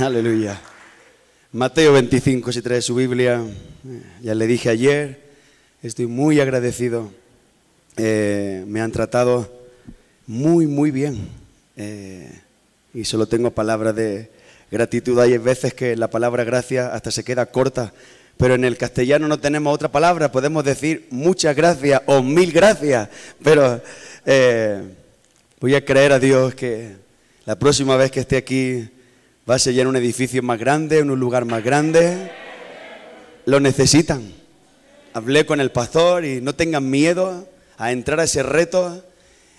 Aleluya. Mateo 25, si trae su Biblia, ya le dije ayer, estoy muy agradecido. Eh, me han tratado muy, muy bien. Eh, y solo tengo palabras de gratitud. Hay veces que la palabra gracia hasta se queda corta, pero en el castellano no tenemos otra palabra. Podemos decir muchas gracias o mil gracias, pero eh, voy a creer a Dios que la próxima vez que esté aquí va a en un edificio más grande, en un lugar más grande. Lo necesitan. Hablé con el pastor y no tengan miedo a entrar a ese reto.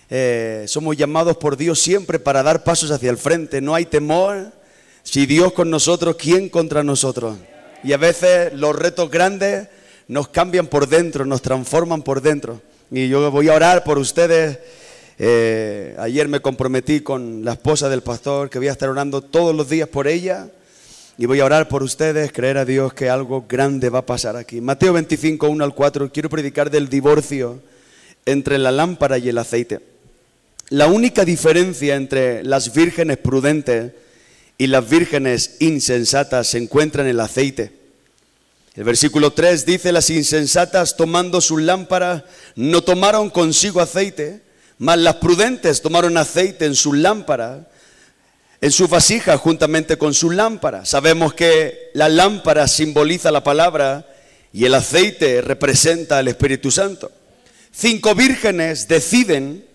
Eh, somos llamados por Dios siempre para dar pasos hacia el frente. No hay temor. Si Dios con nosotros, ¿quién contra nosotros? Y a veces los retos grandes nos cambian por dentro, nos transforman por dentro. Y yo voy a orar por ustedes. Eh, ayer me comprometí con la esposa del pastor que voy a estar orando todos los días por ella. Y voy a orar por ustedes, creer a Dios que algo grande va a pasar aquí. Mateo 25, 1 al 4, quiero predicar del divorcio entre la lámpara y el aceite. La única diferencia entre las vírgenes prudentes y las vírgenes insensatas se encuentra en el aceite. El versículo 3 dice, las insensatas tomando sus lámparas no tomaron consigo aceite, mas las prudentes tomaron aceite en sus lámparas, en su vasija juntamente con sus lámparas. Sabemos que la lámpara simboliza la palabra y el aceite representa al Espíritu Santo. Cinco vírgenes deciden,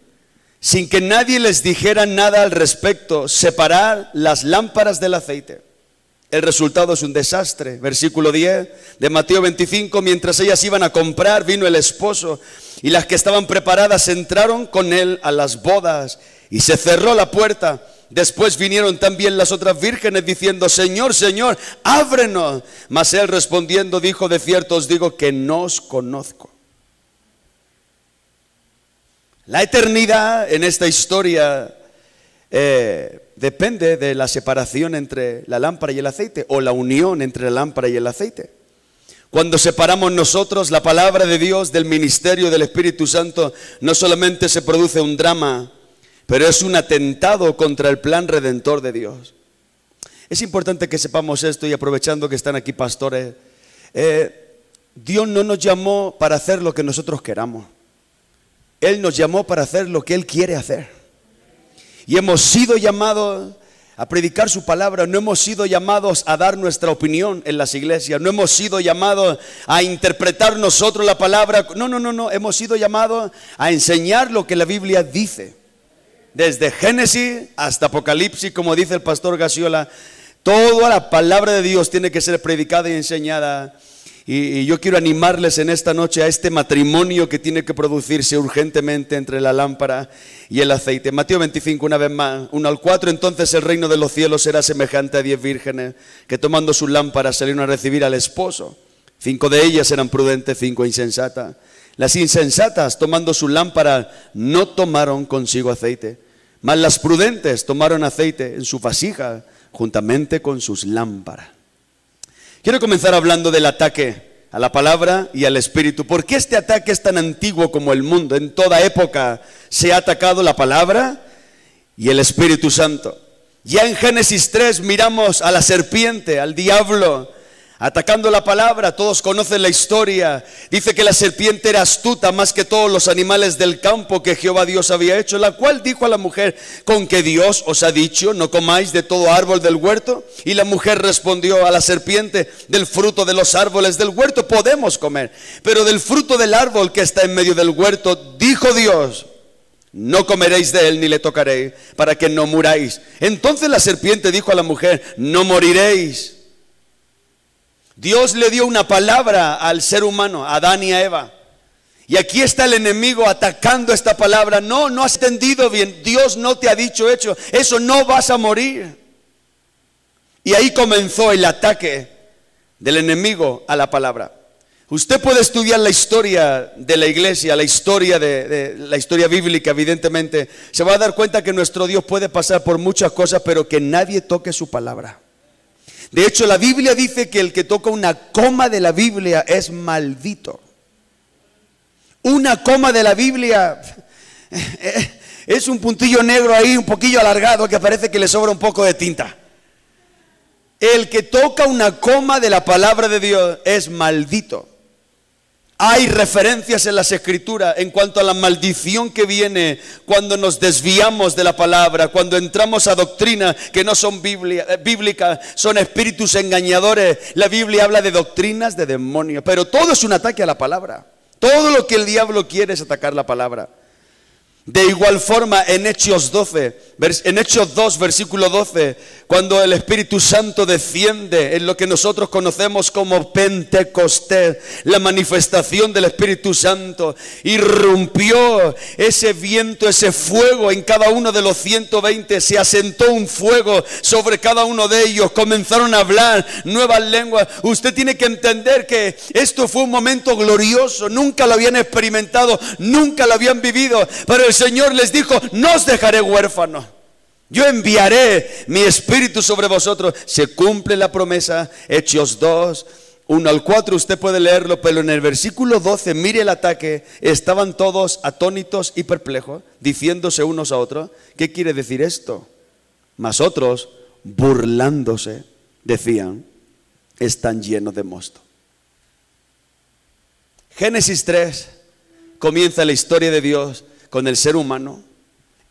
sin que nadie les dijera nada al respecto, separar las lámparas del aceite. El resultado es un desastre. Versículo 10 de Mateo 25, mientras ellas iban a comprar, vino el esposo y las que estaban preparadas entraron con él a las bodas y se cerró la puerta. Después vinieron también las otras vírgenes diciendo, Señor, Señor, ábrenos. Mas él respondiendo dijo, de cierto os digo que no os conozco. La eternidad en esta historia eh, depende de la separación entre la lámpara y el aceite o la unión entre la lámpara y el aceite. Cuando separamos nosotros la palabra de Dios del ministerio del Espíritu Santo, no solamente se produce un drama, pero es un atentado contra el plan redentor de Dios. Es importante que sepamos esto y aprovechando que están aquí pastores, eh, Dios no nos llamó para hacer lo que nosotros queramos. Él nos llamó para hacer lo que Él quiere hacer. Y hemos sido llamados a predicar su palabra, no hemos sido llamados a dar nuestra opinión en las iglesias, no hemos sido llamados a interpretar nosotros la palabra, no, no, no, no, hemos sido llamados a enseñar lo que la Biblia dice. Desde Génesis hasta Apocalipsis, como dice el pastor Gasiola, toda la palabra de Dios tiene que ser predicada y enseñada y, yo quiero animarles en esta noche a este matrimonio que tiene que producirse urgentemente entre la lámpara y el aceite. Mateo 25, una vez más, 1 al 4, entonces el reino de los cielos será semejante a diez vírgenes que tomando sus lámparas salieron a recibir al esposo. Cinco de ellas eran prudentes, cinco insensatas. Las insensatas, tomando sus lámparas, no tomaron consigo aceite, mas las prudentes tomaron aceite en su vasija juntamente con sus lámparas. Quiero comenzar hablando del ataque a la palabra y al espíritu. ¿Por qué este ataque es tan antiguo como el mundo? En toda época se ha atacado la palabra y el Espíritu Santo. Ya en Génesis 3 miramos a la serpiente, al diablo, atacando la palabra, todos conocen la historia. Dice que la serpiente era astuta más que todos los animales del campo que Jehová Dios había hecho, la cual dijo a la mujer, con que Dios os ha dicho, no comáis de todo árbol del huerto. Y la mujer respondió a la serpiente, del fruto de los árboles del huerto podemos comer, pero del fruto del árbol que está en medio del huerto, dijo Dios, no comeréis de él ni le tocaréis, para que no muráis. Entonces la serpiente dijo a la mujer, no moriréis. Dios le dio una palabra al ser humano, a Adán y a Eva. Y aquí está el enemigo atacando esta palabra. No, no has entendido bien. Dios no te ha dicho hecho. Eso no vas a morir. Y ahí comenzó el ataque del enemigo a la palabra. Usted puede estudiar la historia de la iglesia, la historia de, de, la historia bíblica, evidentemente. Se va a dar cuenta que nuestro Dios puede pasar por muchas cosas, pero que nadie toque su palabra. De hecho, la Biblia dice que el que toca una coma de la Biblia es maldito. Una coma de la Biblia es un puntillo negro ahí, un poquillo alargado que parece que le sobra un poco de tinta. el que toca una coma de la palabra de Dios es maldito. Hay referencias en las escrituras en cuanto a la maldición que viene cuando nos desviamos de la palabra, cuando entramos a doctrinas que no son eh, bíblicas, son espíritus engañadores. La Biblia habla de doctrinas de demonios, pero todo es un ataque a la palabra. Todo lo que el diablo quiere es atacar la palabra. De igual forma, en Hechos 12, en Hechos 2, versículo 12, cuando el Espíritu Santo desciende en lo que nosotros conocemos como Pentecostés, la manifestación del Espíritu Santo, irrumpió ese viento, ese fuego en cada uno de los 120, se asentó un fuego sobre cada uno de ellos, comenzaron a hablar nuevas lenguas. Usted tiene que entender que esto fue un momento glorioso, nunca lo habían experimentado, nunca lo habían vivido, pero el Señor les dijo, no os dejaré huérfanos. Yo enviaré mi espíritu sobre vosotros. Se cumple la promesa. Hechos 2, 1 al 4, usted puede leerlo, pero en el versículo 12, mire el ataque, estaban todos atónitos y perplejos, diciéndose unos a otros, ¿qué quiere decir esto? Mas otros, burlándose, decían, están llenos de mosto. Génesis 3 comienza la historia de Dios con el ser humano.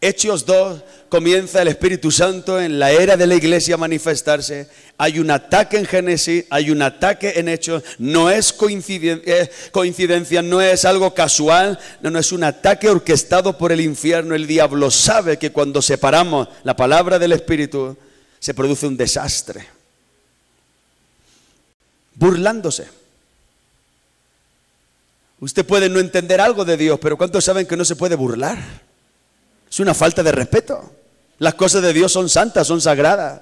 Hechos 2 comienza el Espíritu Santo en la era de la iglesia a manifestarse. Hay un ataque en Génesis, hay un ataque en Hechos. No es coincidencia, coincidencia, no es algo casual, no, no es un ataque orquestado por el infierno. El diablo sabe que cuando separamos la palabra del Espíritu se produce un desastre. Burlándose. Usted puede no entender algo de Dios, pero ¿cuántos saben que no se puede burlar? Es una falta de respeto. Las cosas de Dios son santas, son sagradas.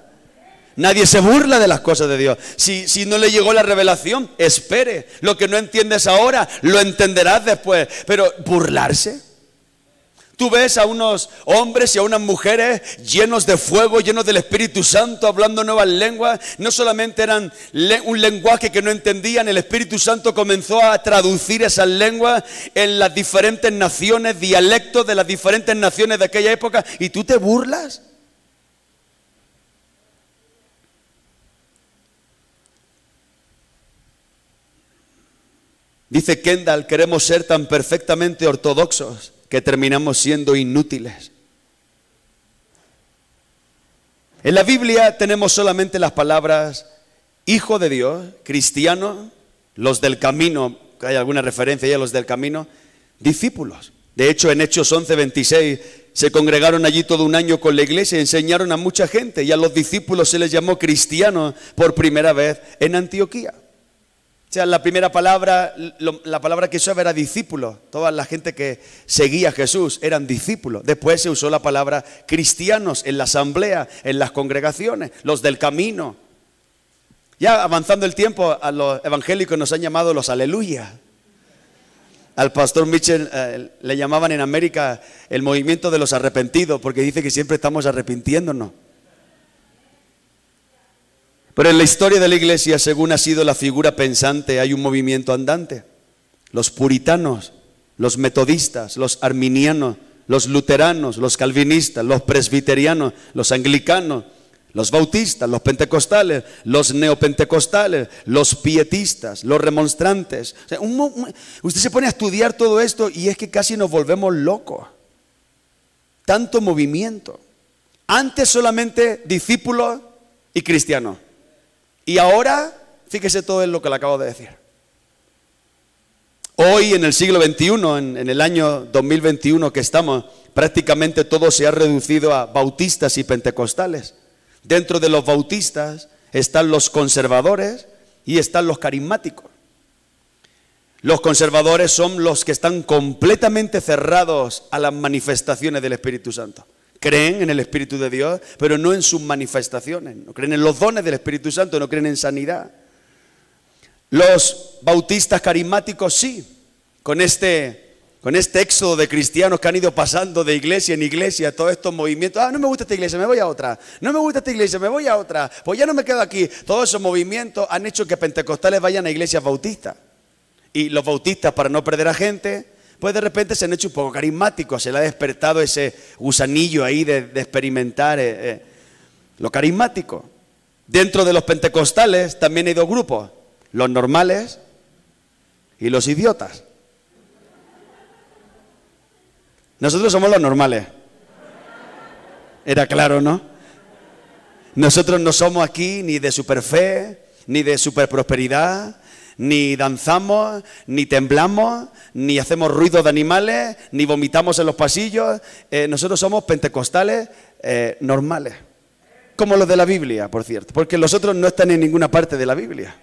Nadie se burla de las cosas de Dios. Si, si, no le llegó la revelación, espere. Lo que no entiendes ahora, lo entenderás después. Pero burlarse. Tú ves a unos hombres y a unas mujeres llenos de fuego, llenos del Espíritu Santo, hablando nuevas lenguas. No solamente eran un lenguaje que no entendían, el Espíritu Santo comenzó a traducir esas lenguas en las diferentes naciones, dialectos de las diferentes naciones de aquella época. ¿Y tú te burlas? Dice Kendall, queremos ser tan perfectamente ortodoxos que terminamos siendo inútiles. En la Biblia tenemos solamente las palabras hijo de Dios, cristiano, los del camino, hay alguna referencia a los del camino, discípulos. De hecho, en Hechos 11, 26, se congregaron allí todo un año con la iglesia y enseñaron a mucha gente y a los discípulos se les llamó cristianos por primera vez en Antioquía. O sea, la primera palabra, la palabra que usaba era discípulo. Toda la gente que seguía a Jesús eran discípulos. Después se usó la palabra cristianos en la asamblea, en las congregaciones, los del camino. Ya avanzando el tiempo, a los evangélicos nos han llamado los aleluya. Al pastor Mitchell eh, le llamaban en América el movimiento de los arrepentidos, porque dice que siempre estamos arrepintiéndonos. Pero en la historia de la iglesia, según ha sido la figura pensante, hay un movimiento andante. Los puritanos, los metodistas, los arminianos, los luteranos, los calvinistas, los presbiterianos, los anglicanos, los bautistas, los pentecostales, los neopentecostales, los pietistas, los remonstrantes. usted se pone a estudiar todo esto y es que casi nos volvemos locos. Tanto movimiento. Antes solamente discípulos y cristianos. Y ahora, fíjese todo en lo que le acabo de decir. Hoy, en el siglo XXI, en, en el año 2021 que estamos, prácticamente todo se ha reducido a bautistas y pentecostales. Dentro de los bautistas están los conservadores y están los carismáticos. Los conservadores son los que están completamente cerrados a las manifestaciones del Espíritu Santo creen en el Espíritu de Dios, pero no en sus manifestaciones. No creen en los dones del Espíritu Santo, no creen en sanidad. Los bautistas carismáticos sí, con este, con este éxodo de cristianos que han ido pasando de iglesia en iglesia, todos estos movimientos, ah, no me gusta esta iglesia, me voy a otra, no me gusta esta iglesia, me voy a otra, pues ya no me quedo aquí. Todos esos movimientos han hecho que pentecostales vayan a iglesias bautistas. Y los bautistas, para no perder a gente, pues de repente se han hecho un poco carismáticos, se le ha despertado ese gusanillo ahí de, experimentar eh, eh, lo carismático. Dentro de los pentecostales también hay dos grupos, los normales y los idiotas. Nosotros somos los normales. Era claro, ¿no? Nosotros no somos aquí ni de superfe, ni de superprosperidad, ni danzamos, ni temblamos, ni hacemos ruido de animales, ni vomitamos en los pasillos. Eh, nosotros somos pentecostales eh, normales, como los de la Biblia, por cierto, porque los otros no están en ninguna parte de la Biblia.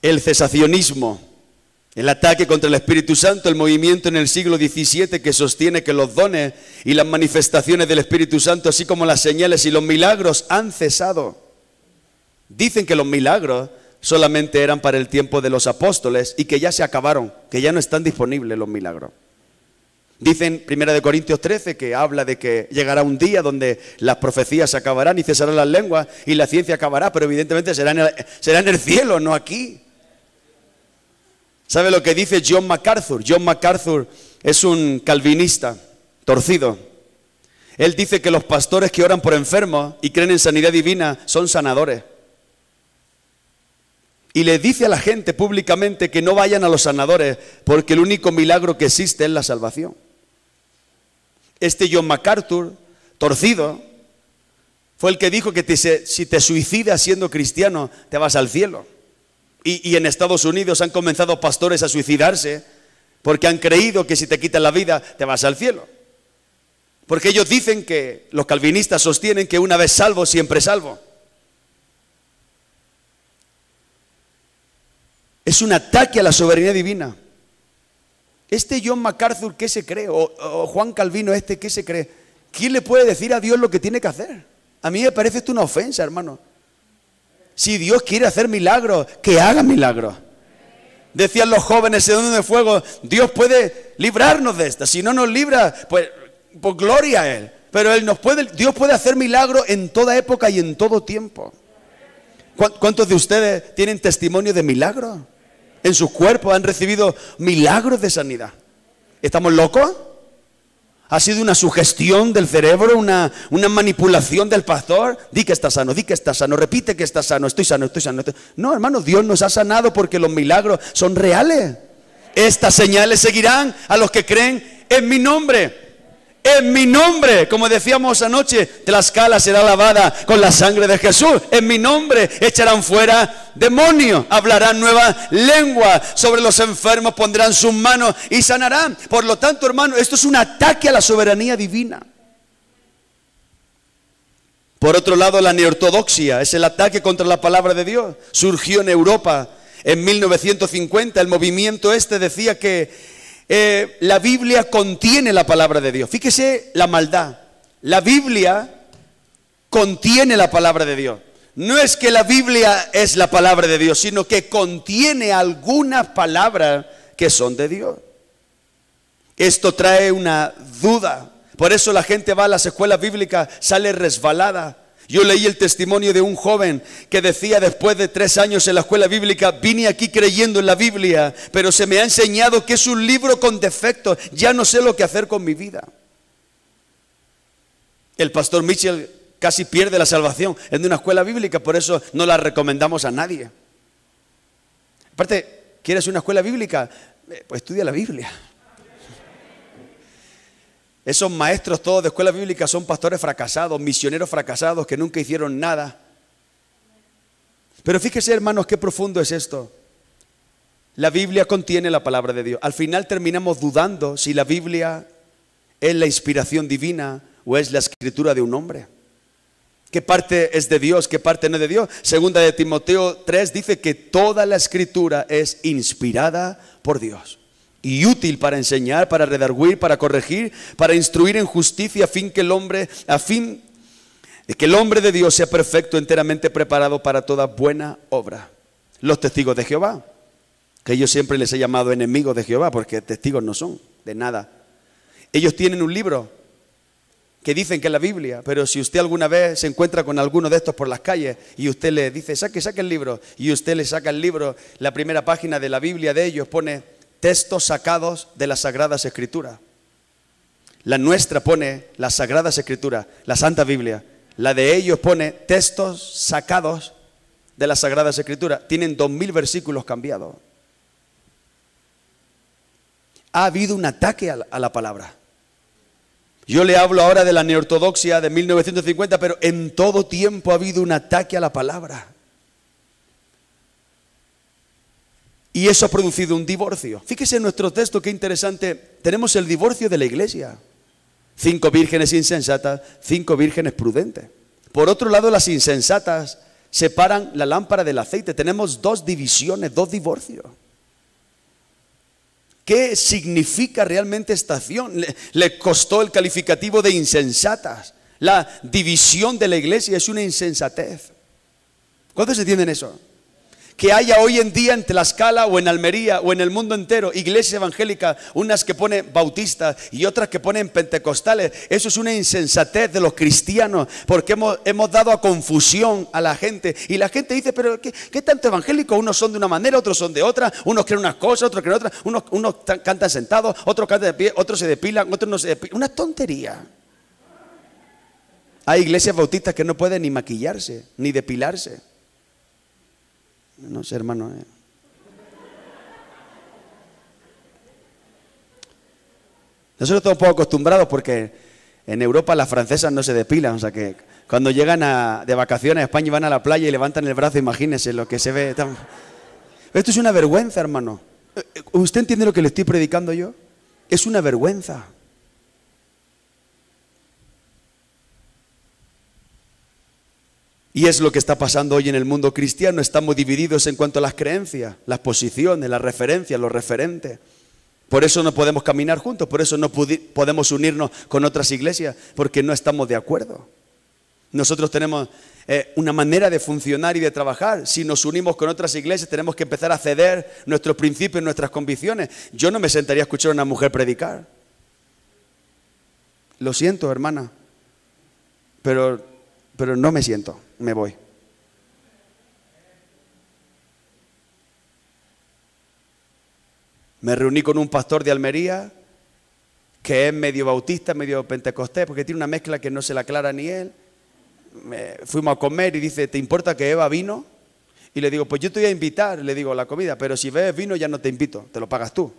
El cesacionismo el ataque contra el Espíritu Santo, el movimiento en el siglo XVII que sostiene que los dones y las manifestaciones del Espíritu Santo, así como las señales y los milagros, han cesado. Dicen que los milagros solamente eran para el tiempo de los apóstoles y que ya se acabaron, que ya no están disponibles los milagros. Dicen 1 Corintios 13 que habla de que llegará un día donde las profecías se acabarán y cesarán las lenguas y la ciencia acabará, pero evidentemente será en el, será en el cielo, no aquí. ¿Sabe lo que dice John MacArthur? John MacArthur es un calvinista torcido. Él dice que los pastores que oran por enfermos y creen en sanidad divina son sanadores. Y le dice a la gente públicamente que no vayan a los sanadores porque el único milagro que existe es la salvación. Este John MacArthur, torcido, fue el que dijo que si te suicidas siendo cristiano, te vas al cielo. Y, en Estados Unidos han comenzado pastores a suicidarse porque han creído que si te quitan la vida te vas al cielo. Porque ellos dicen que los calvinistas sostienen que una vez salvo, siempre salvo. Es un ataque a la soberanía divina. Este John MacArthur, ¿qué se cree? O, Juan Calvino, este, ¿qué se cree? ¿Quién le puede decir a Dios lo que tiene que hacer? A mí me parece esto una ofensa, hermano. Si Dios quiere hacer milagros, que haga milagros. Decían los jóvenes en de fuego, Dios puede librarnos de esta. Si no nos libra, pues, pues gloria a Él. Pero Él nos puede, Dios puede hacer milagros en toda época y en todo tiempo. ¿Cuántos de ustedes tienen testimonio de milagros? En sus cuerpos han recibido milagros de sanidad. ¿Estamos locos? Ha sido una sugestión del cerebro, una, una, manipulación del pastor. Di que está sano, di que está sano, repite que está sano, estoy sano, estoy sano. No, hermano, Dios nos ha sanado porque los milagros son reales. Estas señales seguirán a los que creen en mi nombre. En mi nombre, como decíamos anoche, Tlaxcala será lavada con la sangre de Jesús. En mi nombre echarán fuera demonios, hablarán nueva lengua, sobre los enfermos pondrán sus manos y sanarán. Por lo tanto, hermano, esto es un ataque a la soberanía divina. Por otro lado, la neortodoxia es el ataque contra la palabra de Dios. Surgió en Europa en 1950. El movimiento este decía que eh, la Biblia contiene la palabra de Dios. Fíjese la maldad. La Biblia contiene la palabra de Dios. No es que la Biblia es la palabra de Dios, sino que contiene algunas palabras que son de Dios. Esto trae una duda. Por eso la gente va a las escuelas bíblicas, sale resbalada yo leí el testimonio de un joven que decía después de tres años en la escuela bíblica, vine aquí creyendo en la Biblia, pero se me ha enseñado que es un libro con defectos, ya no sé lo que hacer con mi vida. El pastor Mitchell casi pierde la salvación en una escuela bíblica, por eso no la recomendamos a nadie. Aparte, ¿quieres una escuela bíblica? Eh, pues estudia la Biblia. Esos maestros todos de escuela bíblica son pastores fracasados, misioneros fracasados que nunca hicieron nada. Pero fíjese, hermanos, qué profundo es esto. La Biblia contiene la palabra de Dios. Al final terminamos dudando si la Biblia es la inspiración divina o es la escritura de un hombre. ¿Qué parte es de Dios? ¿Qué parte no es de Dios? Segunda de Timoteo 3 dice que toda la escritura es inspirada por Dios y útil para enseñar, para redarguir, para corregir, para instruir en justicia, a fin que el hombre, a fin de que el hombre de Dios sea perfecto, enteramente preparado para toda buena obra. Los testigos de Jehová, que yo siempre les he llamado enemigos de Jehová, porque testigos no son de nada. Ellos tienen un libro que dicen que es la Biblia, pero si usted alguna vez se encuentra con alguno de estos por las calles y usted le dice, saque, saque el libro, y usted le saca el libro, la primera página de la Biblia de ellos pone textos sacados de las Sagradas Escrituras. La nuestra pone las Sagradas Escrituras, la Santa Biblia. La de ellos pone textos sacados de las Sagradas Escrituras. Tienen dos mil versículos cambiados. Ha habido un ataque a la, palabra. Yo le hablo ahora de la neortodoxia de 1950, pero en todo tiempo ha habido un ataque a la palabra. Y eso ha producido un divorcio. Fíjese en nuestro texto, qué interesante. Tenemos el divorcio de la iglesia. Cinco vírgenes insensatas, cinco vírgenes prudentes. Por otro lado, las insensatas separan la lámpara del aceite. Tenemos dos divisiones, dos divorcios. ¿Qué significa realmente esta acción? Le, costó el calificativo de insensatas. La división de la iglesia es una insensatez. ¿Cuántos entienden eso? Que haya hoy en día en Tlaxcala o en Almería o en el mundo entero iglesias evangélicas, unas que ponen bautistas y otras que ponen pentecostales. Eso es una insensatez de los cristianos porque hemos, hemos dado a confusión a la gente. Y la gente dice, pero ¿qué, tanto evangélico? Unos son de una manera, otros son de otra, unos creen unas cosas, otros creen otras, unos, unos cantan sentados, otros cantan de pie, otros se depilan, otros no se depilan. Una tontería. Hay iglesias bautistas que no pueden ni maquillarse, ni depilarse. No sé, hermano. Eh. Nosotros estamos un poco acostumbrados porque en Europa las francesas no se depilan, o sea que cuando llegan de vacaciones a España y van a la playa y levantan el brazo, imagínense lo que se ve. Esto es una vergüenza, hermano. Eh, eh, ¿Usted entiende lo que le estoy predicando yo? Es una vergüenza. Y es lo que está pasando hoy en el mundo cristiano. Estamos divididos en cuanto a las creencias, las posiciones, las referencias, los referentes. Por eso no podemos caminar juntos, por eso no podemos unirnos con otras iglesias, porque no estamos de acuerdo. Nosotros tenemos eh, una manera de funcionar y de trabajar. Si nos unimos con otras iglesias, tenemos que empezar a ceder nuestros principios, nuestras convicciones. Yo no me sentaría a escuchar a una mujer predicar. Lo siento, hermana, pero, pero no me siento me voy. Me reuní con un pastor de Almería que es medio bautista, medio pentecostés, porque tiene una mezcla que no se la aclara ni él. fuimos a comer y dice, ¿te importa que Eva vino? Y le digo, pues yo te voy a invitar, le digo, la comida, pero si ves vino ya no te invito, te lo pagas tú.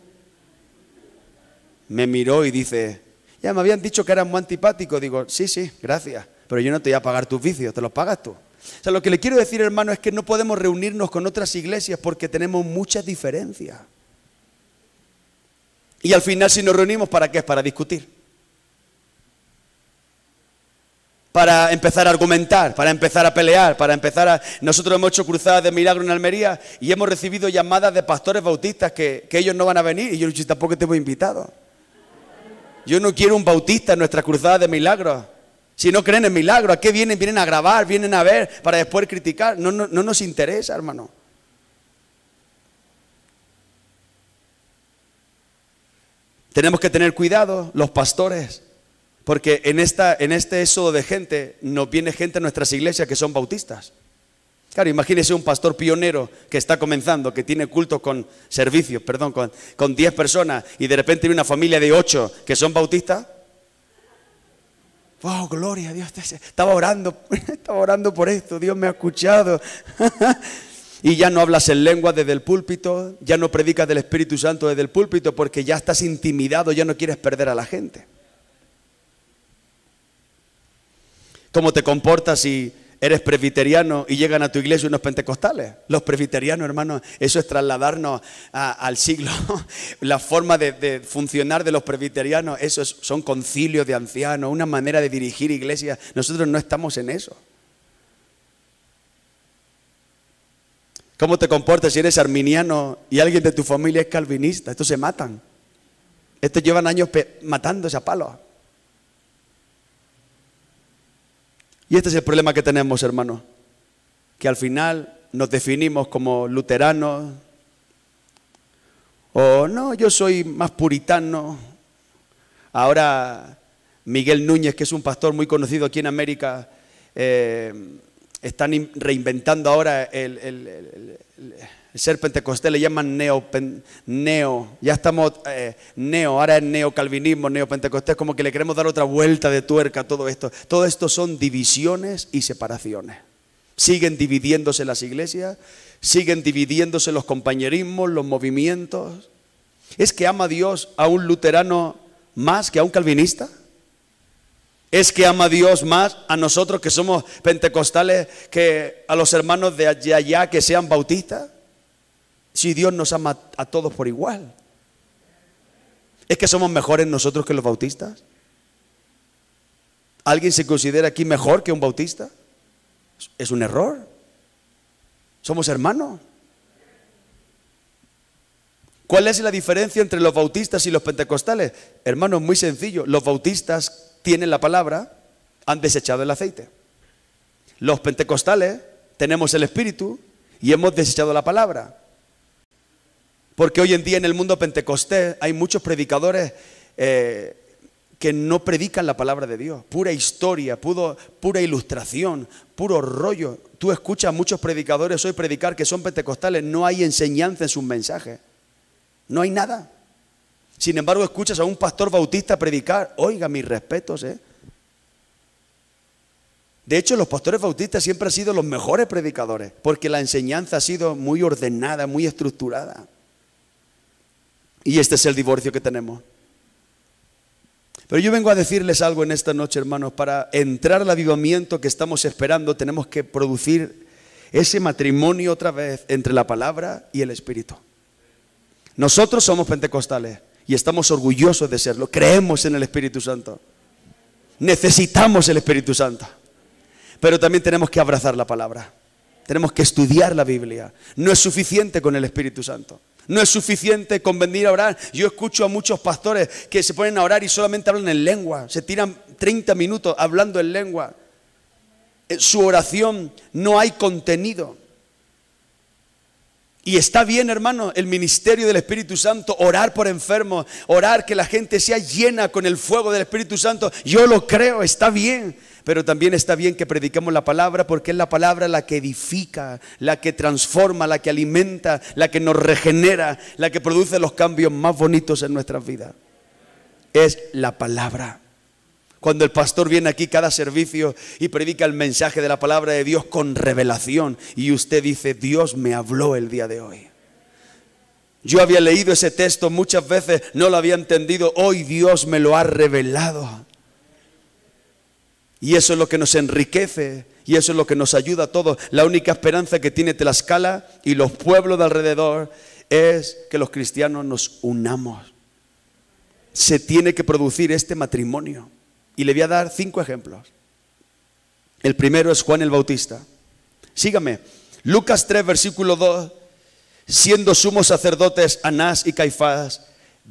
Me miró y dice, ya me habían dicho que eras muy antipático. Digo, sí, sí, gracias pero yo no te voy a pagar tus vicios, te los pagas tú. O sea, lo que le quiero decir, hermano, es que no podemos reunirnos con otras iglesias porque tenemos muchas diferencias. Y al final, si nos reunimos, ¿para qué? Para discutir. Para empezar a argumentar, para empezar a pelear, para empezar a... Nosotros hemos hecho cruzadas de milagro en Almería y hemos recibido llamadas de pastores bautistas que, que ellos no van a venir y yo tampoco te hemos invitado. Yo no quiero un bautista en nuestra cruzada de milagros. Si no creen en milagro, ¿a qué vienen? Vienen a grabar, vienen a ver para después criticar. No, no, no nos interesa, hermano. Tenemos que tener cuidado, los pastores, porque en, esta, en este éxodo de gente nos viene gente a nuestras iglesias que son bautistas. Claro, imagínese un pastor pionero que está comenzando, que tiene culto con servicios, perdón, con 10 personas y de repente viene una familia de 8 que son bautistas. Wow, gloria a Dios. Estaba orando, estaba orando por esto. Dios me ha escuchado. y ya no hablas en lengua desde el púlpito, ya no predicas del Espíritu Santo desde el púlpito porque ya estás intimidado, ya no quieres perder a la gente. ¿Cómo te comportas si eres presbiteriano y llegan a tu iglesia unos pentecostales. Los presbiterianos, hermanos, eso es trasladarnos al siglo. La forma de, funcionar de los presbiterianos, eso son concilios de ancianos, una manera de dirigir iglesias. Nosotros no estamos en eso. ¿Cómo te comportas si eres arminiano y alguien de tu familia es calvinista? Estos se matan. Estos llevan años matándose a palos. Y este es el problema que tenemos, hermano, que al final nos definimos como luteranos, o no, yo soy más puritano. Ahora Miguel Núñez, que es un pastor muy conocido aquí en América, eh, están reinventando ahora el, ser pentecostés, le llaman neo, neo ya estamos eh, neo, ahora es neocalvinismo, neopentecostés, como que le queremos dar otra vuelta de tuerca a todo esto. Todo esto son divisiones y separaciones. Siguen dividiéndose las iglesias, siguen dividiéndose los compañerismos, los movimientos. ¿Es que ama Dios a un luterano más que a un calvinista? ¿Es que ama Dios más a nosotros que somos pentecostales que a los hermanos de allá, que sean bautistas? Si Dios nos ama a todos por igual. ¿Es que somos mejores nosotros que los bautistas? ¿Alguien se considera aquí mejor que un bautista? Es un error. Somos hermanos. ¿Cuál es la diferencia entre los bautistas y los pentecostales? Hermanos, muy sencillo. Los bautistas tienen la palabra, han desechado el aceite. Los pentecostales tenemos el espíritu y hemos desechado la palabra. Porque hoy en día en el mundo pentecostés hay muchos predicadores eh, que no predican la palabra de Dios. Pura historia, pura ilustración, puro rollo. Tú escuchas a muchos predicadores hoy predicar que son pentecostales, no hay enseñanza en sus mensajes. No hay nada. Sin embargo, escuchas a un pastor bautista predicar. Oiga, mis respetos, ¿eh? De hecho, los pastores bautistas siempre han sido los mejores predicadores, porque la enseñanza ha sido muy ordenada, muy estructurada. Y este es el divorcio que tenemos. Pero yo vengo a decirles algo en esta noche, hermanos, para entrar al avivamiento que estamos esperando, tenemos que producir ese matrimonio otra vez entre la palabra y el Espíritu. Nosotros somos pentecostales y estamos orgullosos de serlo. Creemos en el Espíritu Santo. Necesitamos el Espíritu Santo. Pero también tenemos que abrazar la palabra. Tenemos que estudiar la Biblia. No es suficiente con el Espíritu Santo. No es suficiente con venir a orar. Yo escucho a muchos pastores que se ponen a orar y solamente hablan en lengua. Se tiran 30 minutos hablando en lengua. En su oración no hay contenido. Y está bien, hermano, el ministerio del Espíritu Santo, orar por enfermos, orar que la gente sea llena con el fuego del Espíritu Santo. Yo lo creo, está bien. Pero también está bien que prediquemos la palabra porque es la palabra la que edifica, la que transforma, la que alimenta, la que nos regenera, la que produce los cambios más bonitos en nuestras vidas. Es la palabra. Cuando el pastor viene aquí cada servicio y predica el mensaje de la palabra de Dios con revelación y usted dice, Dios me habló el día de hoy. Yo había leído ese texto muchas veces, no lo había entendido, hoy Dios me lo ha revelado. Y eso es lo que nos enriquece y eso es lo que nos ayuda a todos. La única esperanza que tiene Tlaxcala y los pueblos de alrededor es que los cristianos nos unamos. Se tiene que producir este matrimonio. Y le voy a dar cinco ejemplos. El primero es Juan el Bautista. Sígame. Lucas 3, versículo 2. Siendo sumos sacerdotes Anás y Caifás,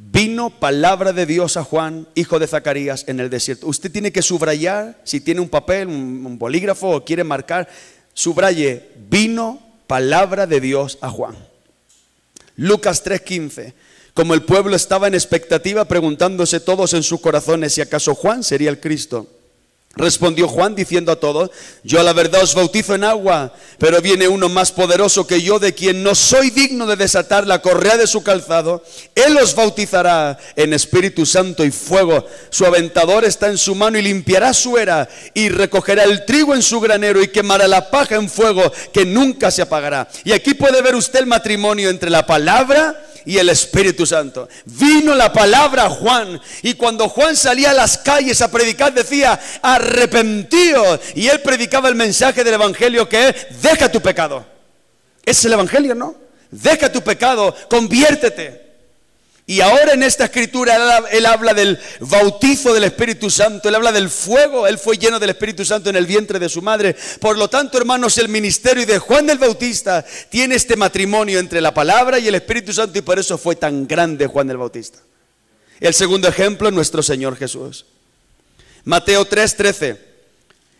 vino palabra de Dios a Juan, hijo de Zacarías, en el desierto. Usted tiene que subrayar, si tiene un papel, un, bolígrafo o quiere marcar, subraye, vino palabra de Dios a Juan. Lucas 3:15. Como el pueblo estaba en expectativa, preguntándose todos en sus corazones si acaso Juan sería el Cristo. Respondió Juan diciendo a todos, yo a la verdad os bautizo en agua, pero viene uno más poderoso que yo, de quien no soy digno de desatar la correa de su calzado. Él os bautizará en Espíritu Santo y fuego. Su aventador está en su mano y limpiará su era y recogerá el trigo en su granero y quemará la paja en fuego que nunca se apagará. Y aquí puede ver usted el matrimonio entre la palabra y el Espíritu Santo. Vino la palabra a Juan y cuando Juan salía a las calles a predicar decía, arrepentido. Y él predicaba el mensaje del Evangelio que es, deja tu pecado. Es el Evangelio, ¿no? Deja tu pecado, conviértete. Y ahora en esta escritura él, habla del bautizo del Espíritu Santo, él habla del fuego, él fue lleno del Espíritu Santo en el vientre de su madre. Por lo tanto, hermanos, el ministerio de Juan el Bautista tiene este matrimonio entre la palabra y el Espíritu Santo y por eso fue tan grande Juan el Bautista. El segundo ejemplo, nuestro Señor Jesús. Mateo 3:13.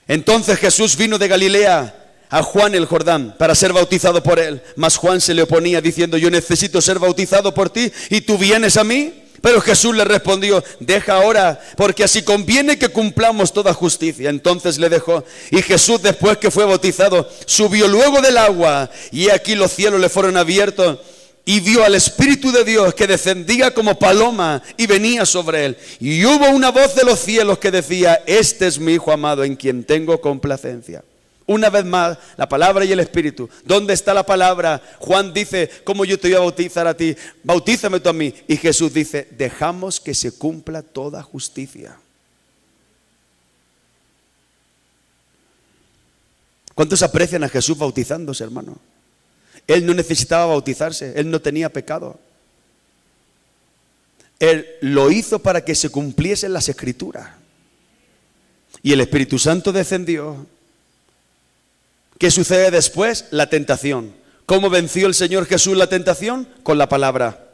Entonces Jesús vino de Galilea a Juan el Jordán para ser bautizado por él. Mas Juan se le oponía diciendo, yo necesito ser bautizado por ti y tú vienes a mí. Pero Jesús le respondió, deja ahora, porque así conviene que cumplamos toda justicia. Entonces le dejó. Y Jesús, después que fue bautizado, subió luego del agua. Y aquí los cielos le fueron abiertos. Y vio al Espíritu de Dios que descendía como paloma y venía sobre él. Y hubo una voz de los cielos que decía, este es mi Hijo amado en quien tengo complacencia. Una vez más, la palabra y el Espíritu. ¿Dónde está la palabra? Juan dice, ¿cómo yo te voy a bautizar a ti? Bautízame tú a mí. Y Jesús dice, dejamos que se cumpla toda justicia. ¿Cuántos aprecian a Jesús bautizándose, hermano? Él no necesitaba bautizarse, él no tenía pecado. Él lo hizo para que se cumpliesen las escrituras. Y el Espíritu Santo descendió ¿Qué sucede después? La tentación. ¿Cómo venció el Señor Jesús la tentación? Con la palabra.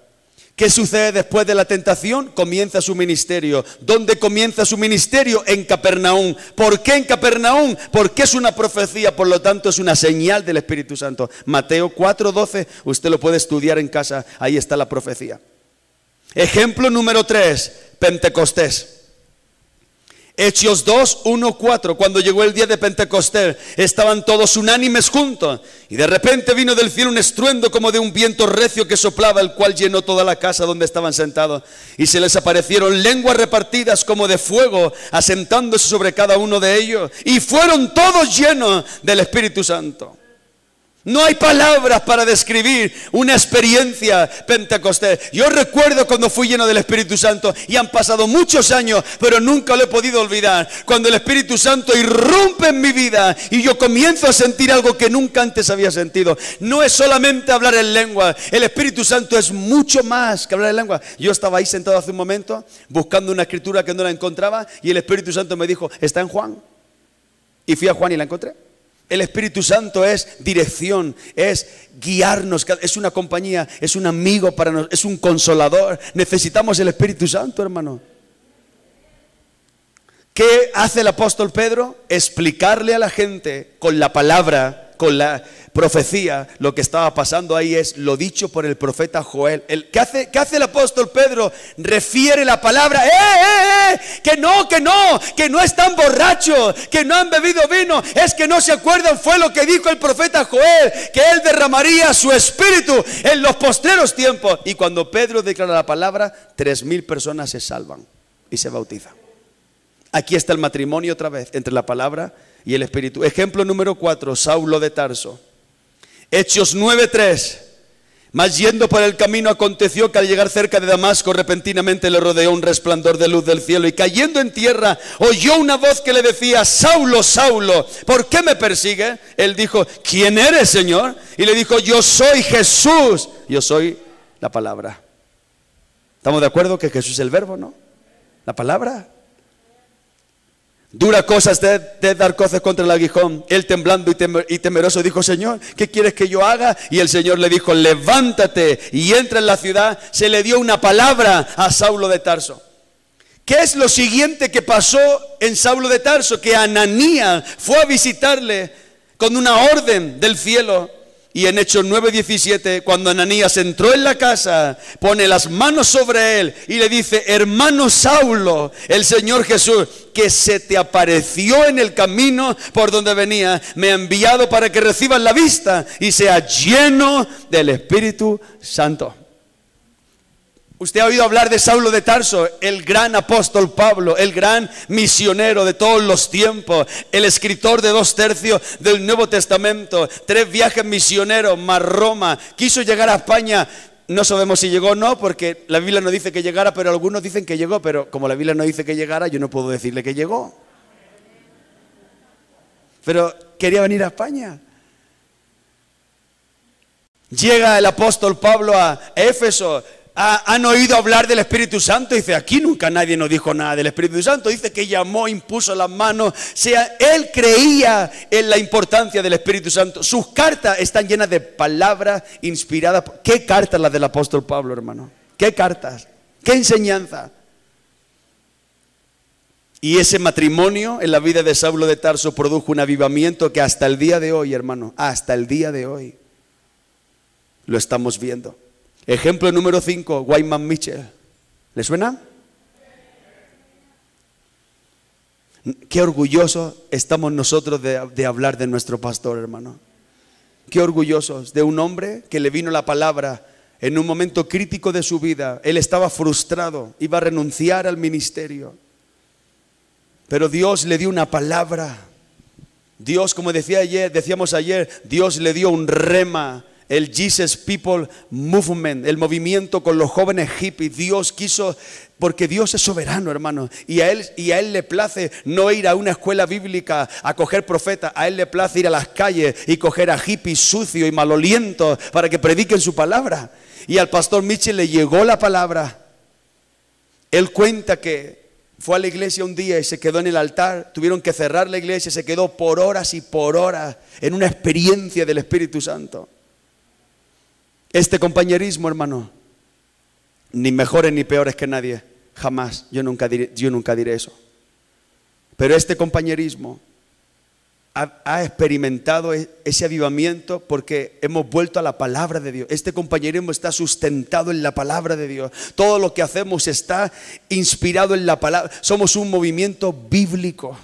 ¿Qué sucede después de la tentación? Comienza su ministerio. ¿Dónde comienza su ministerio? En Capernaum. ¿Por qué en Capernaum? Porque es una profecía, por lo tanto es una señal del Espíritu Santo. Mateo 4:12, usted lo puede estudiar en casa, ahí está la profecía. Ejemplo número 3, Pentecostés. Hechos 2, 1, 4, cuando llegó el día de Pentecostés, estaban todos unánimes juntos. Y de repente vino del cielo un estruendo como de un viento recio que soplaba, el cual llenó toda la casa donde estaban sentados. Y se les aparecieron lenguas repartidas como de fuego, asentándose sobre cada uno de ellos. Y fueron todos llenos del Espíritu Santo. No hay palabras para describir una experiencia pentecostés. Yo recuerdo cuando fui lleno del Espíritu Santo y han pasado muchos años, pero nunca lo he podido olvidar. Cuando el Espíritu Santo irrumpe en mi vida y yo comienzo a sentir algo que nunca antes había sentido. No es solamente hablar en lengua, el Espíritu Santo es mucho más que hablar en lengua. Yo estaba ahí sentado hace un momento buscando una escritura que no la encontraba y el Espíritu Santo me dijo, está en Juan. Y fui a Juan y la encontré. El Espíritu Santo es dirección, es guiarnos, es una compañía, es un amigo para nosotros, es un consolador. Necesitamos el Espíritu Santo, hermano. ¿Qué hace el apóstol Pedro? Explicarle a la gente con la palabra, con la profecía, lo que estaba pasando ahí es lo dicho por el profeta Joel. El, ¿qué, hace, ¿Qué hace el apóstol Pedro? Refiere la palabra, ¡eh, eh, eh! Que no, que no, que no están borrachos, que no han bebido vino. Es que no se acuerdan, fue lo que dijo el profeta Joel, que él derramaría su espíritu en los postreros tiempos. Y cuando Pedro declara la palabra, tres mil personas se salvan y se bautizan. Aquí está el matrimonio otra vez entre la palabra y el espíritu. Ejemplo número cuatro, Saulo de Tarso. Hechos 9:3. Mas yendo por el camino aconteció que al llegar cerca de Damasco repentinamente le rodeó un resplandor de luz del cielo y cayendo en tierra oyó una voz que le decía, Saulo, Saulo, ¿por qué me persigue? Él dijo, ¿quién eres, Señor? Y le dijo, yo soy Jesús, yo soy la palabra. ¿Estamos de acuerdo que Jesús es el verbo, no? La palabra. Dura cosas de, dar cosas contra el aguijón. Él temblando y, temeroso dijo, Señor, ¿qué quieres que yo haga? Y el Señor le dijo, levántate y entra en la ciudad. Se le dio una palabra a Saulo de Tarso. ¿Qué es lo siguiente que pasó en Saulo de Tarso? Que Ananías fue a visitarle con una orden del cielo y en Hechos 9:17, cuando Ananías entró en la casa, pone las manos sobre él y le dice, hermano Saulo, el Señor Jesús, que se te apareció en el camino por donde venía, me ha enviado para que recibas la vista y sea lleno del Espíritu Santo. Usted ha oído hablar de Saulo de Tarso, el gran apóstol Pablo, el gran misionero de todos los tiempos, el escritor de dos tercios del Nuevo Testamento, tres viajes misioneros, más Roma, quiso llegar a España. No sabemos si llegó o no, porque la Biblia no dice que llegara, pero algunos dicen que llegó, pero como la Biblia no dice que llegara, yo no puedo decirle que llegó. Pero quería venir a España. Llega el apóstol Pablo a Éfeso, han oído hablar del Espíritu Santo. Dice, aquí nunca nadie nos dijo nada del Espíritu Santo. Dice que llamó, impuso las manos. sea, él creía en la importancia del Espíritu Santo. Sus cartas están llenas de palabras inspiradas. ¿Qué cartas las del apóstol Pablo, hermano? ¿Qué cartas? ¿Qué enseñanza? Y ese matrimonio en la vida de Saulo de Tarso produjo un avivamiento que hasta el día de hoy, hermano, hasta el día de hoy, lo estamos viendo. Ejemplo número 5, Wyman Mitchell. ¿Le suena? Qué orgullosos estamos nosotros de, de, hablar de nuestro pastor, hermano. Qué orgullosos de un hombre que le vino la palabra en un momento crítico de su vida. Él estaba frustrado, iba a renunciar al ministerio. Pero Dios le dio una palabra. Dios, como decía ayer, decíamos ayer, Dios le dio un rema el Jesus People Movement, el movimiento con los jóvenes hippies. Dios quiso, porque Dios es soberano, hermano, y a él y a él le place no ir a una escuela bíblica a coger profetas, a él le place ir a las calles y coger a hippies sucios y malolientos para que prediquen su palabra. Y al pastor Mitchell le llegó la palabra. Él cuenta que fue a la iglesia un día y se quedó en el altar, tuvieron que cerrar la iglesia, se quedó por horas y por horas en una experiencia del Espíritu Santo. Este compañerismo, hermano, ni mejores ni peores que nadie, jamás, yo nunca diré, yo nunca diré eso. Pero este compañerismo ha, ha, experimentado e, ese avivamiento porque hemos vuelto a la palabra de Dios. Este compañerismo está sustentado en la palabra de Dios. Todo lo que hacemos está inspirado en la palabra. Somos un movimiento bíblico.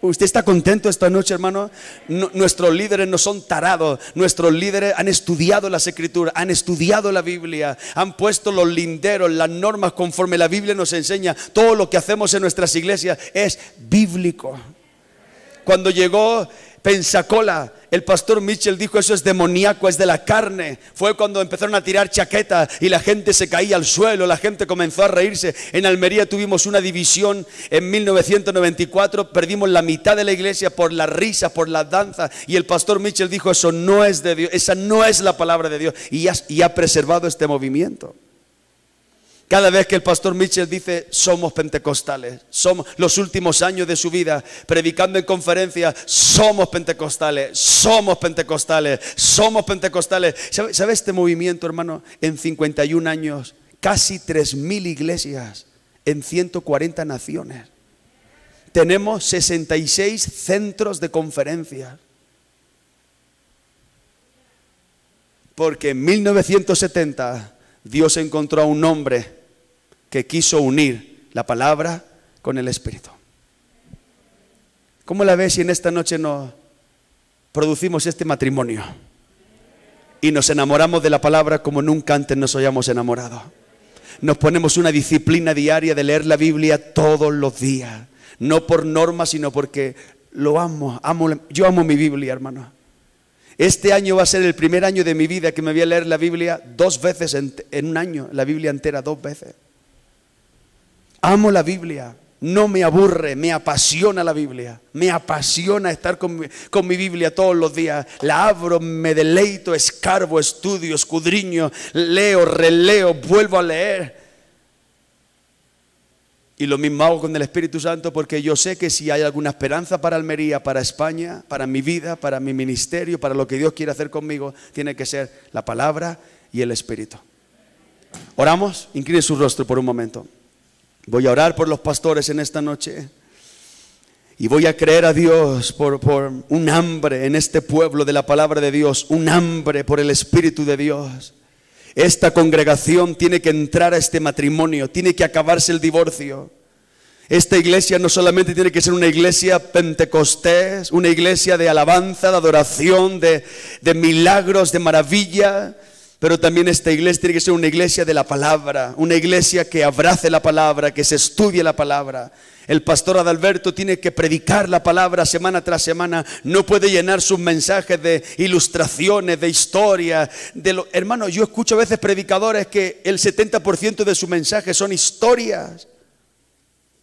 ¿Usted está contento esta noche, hermano? nuestros líderes no son tarados. Nuestros líderes han estudiado las escrituras, han estudiado la Biblia, han puesto los linderos, las normas conforme la Biblia nos enseña. Todo lo que hacemos en nuestras iglesias es bíblico. Cuando llegó Pensacola, el pastor Mitchell dijo eso es demoníaco, es de la carne. Fue cuando empezaron a tirar chaquetas y la gente se caía al suelo, la gente comenzó a reírse. En Almería tuvimos una división en 1994, perdimos la mitad de la iglesia por la risa, por la danza. Y el pastor Mitchell dijo eso no es de Dios, esa no es la palabra de Dios. Y ha preservado este movimiento. Cada vez que el pastor Mitchell dice somos pentecostales, somos los últimos años de su vida predicando en conferencias, somos pentecostales, somos pentecostales, somos pentecostales. ¿Sabe, este movimiento, hermano? En 51 años, casi 3.000 iglesias en 140 naciones. Tenemos 66 centros de conferencias. Porque en 1970 Dios encontró a un hombre que quiso unir la palabra con el Espíritu. ¿Cómo la ves si en esta noche nos producimos este matrimonio y nos enamoramos de la palabra como nunca antes nos hayamos enamorado? Nos ponemos una disciplina diaria de leer la Biblia todos los días, no por norma, sino porque lo amo, amo yo amo mi Biblia, hermano. Este año va a ser el primer año de mi vida que me voy a leer la Biblia dos veces en un año, la Biblia entera dos veces. Amo la Biblia, no me aburre, me apasiona la Biblia, me apasiona estar con mi, Biblia todos los días. La abro, me deleito, escarbo, estudio, escudriño, leo, releo, vuelvo a leer. Y lo mismo hago con el Espíritu Santo porque yo sé que si hay alguna esperanza para Almería, para España, para mi vida, para mi ministerio, para lo que Dios quiere hacer conmigo, tiene que ser la palabra y el Espíritu. Oramos, incline su rostro por un momento. Voy a orar por los pastores en esta noche. Y voy a creer a Dios por, por, un hambre en este pueblo de la palabra de Dios, un hambre por el Espíritu de Dios. Esta congregación tiene que entrar a este matrimonio, tiene que acabarse el divorcio. Esta iglesia no solamente tiene que ser una iglesia pentecostés, una iglesia de alabanza, de adoración, de, de milagros, de maravilla, pero también esta iglesia tiene que ser una iglesia de la palabra, una iglesia que abrace la palabra, que se estudie la palabra. El pastor Adalberto tiene que predicar la palabra semana tras semana. No puede llenar sus mensajes de ilustraciones, de historia. De lo... Hermano, yo escucho a veces predicadores que el 70% de su mensaje son historias.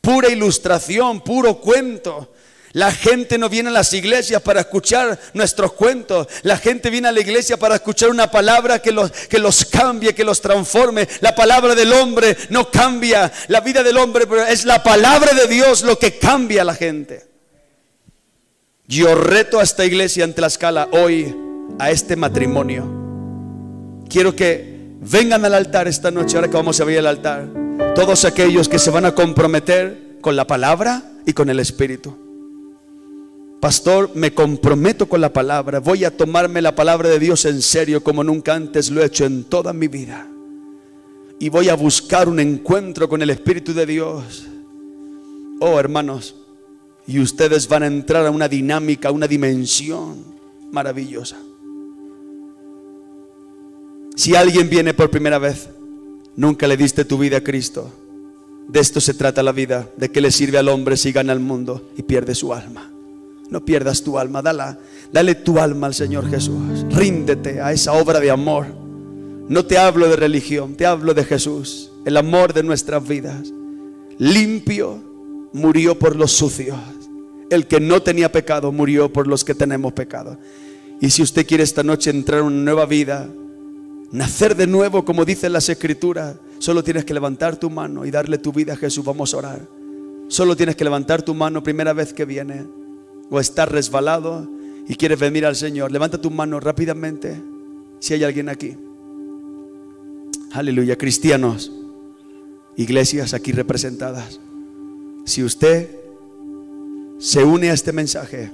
Pura ilustración, puro cuento. La gente no viene a las iglesias para escuchar nuestros cuentos. La gente viene a la iglesia para escuchar una palabra que los, que los cambie, que los transforme. La palabra del hombre no cambia la vida del hombre, pero es la palabra de Dios lo que cambia a la gente. Yo reto a esta iglesia en Tlaxcala hoy, a este matrimonio. Quiero que vengan al altar esta noche, ahora que vamos a abrir el altar. Todos aquellos que se van a comprometer con la palabra y con el Espíritu. Pastor, me comprometo con la palabra. Voy a tomarme la palabra de Dios en serio como nunca antes lo he hecho en toda mi vida. y voy a buscar un encuentro con el Espíritu de Dios. Oh, hermanos, y ustedes van a entrar a una dinámica, a una dimensión maravillosa. Si alguien viene por primera vez, nunca le diste tu vida a Cristo. De esto se trata la vida, de que le sirve al hombre si gana el mundo y pierde su alma. No pierdas tu alma, dale, dale tu alma al Señor Jesús. Ríndete a esa obra de amor. No te hablo de religión, te hablo de Jesús, el amor de nuestras vidas. Limpio murió por los sucios. El que no tenía pecado murió por los que tenemos pecado. Y si usted quiere esta noche entrar en una nueva vida, nacer de nuevo, como dicen las escrituras, solo tienes que levantar tu mano y darle tu vida a Jesús. Vamos a orar. Solo tienes que levantar tu mano primera vez que viene o estás resbalado y quieres venir al Señor. Levanta tu mano rápidamente si hay alguien aquí. Aleluya, cristianos, iglesias aquí representadas. Si usted se une a este mensaje,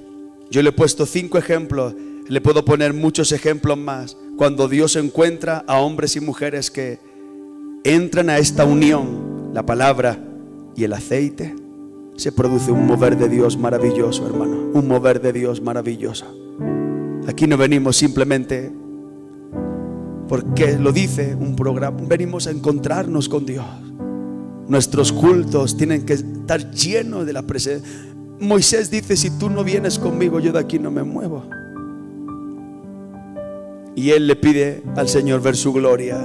yo le he puesto cinco ejemplos, le puedo poner muchos ejemplos más. Cuando Dios encuentra a hombres y mujeres que entran a esta unión, la palabra y el aceite, se produce un mover de Dios maravilloso, hermano. Un mover de Dios maravilloso. Aquí no venimos simplemente porque lo dice un programa, venimos a encontrarnos con Dios. Nuestros cultos tienen que estar llenos de la presencia. Moisés dice, si tú no vienes conmigo, yo de aquí no me muevo. Y él le pide al Señor ver su gloria.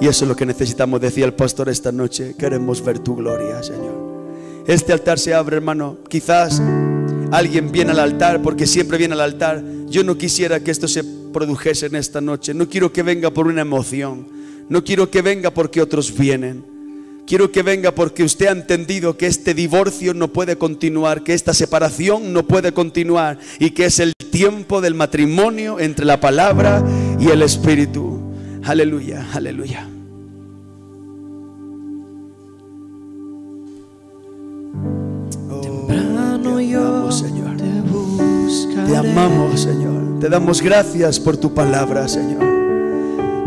Y eso es lo que necesitamos, decía el pastor esta noche. Queremos ver tu gloria, Señor. Este altar se abre, hermano. Quizás alguien viene al altar porque siempre viene al altar. Yo no quisiera que esto se produjese en esta noche. No quiero que venga por una emoción. No quiero que venga porque otros vienen. Quiero que venga porque usted ha entendido que este divorcio no puede continuar, que esta separación no puede continuar y que es el tiempo del matrimonio entre la palabra y el espíritu. Aleluya, aleluya. Te amamos, Señor. Te damos gracias por tu palabra, Señor.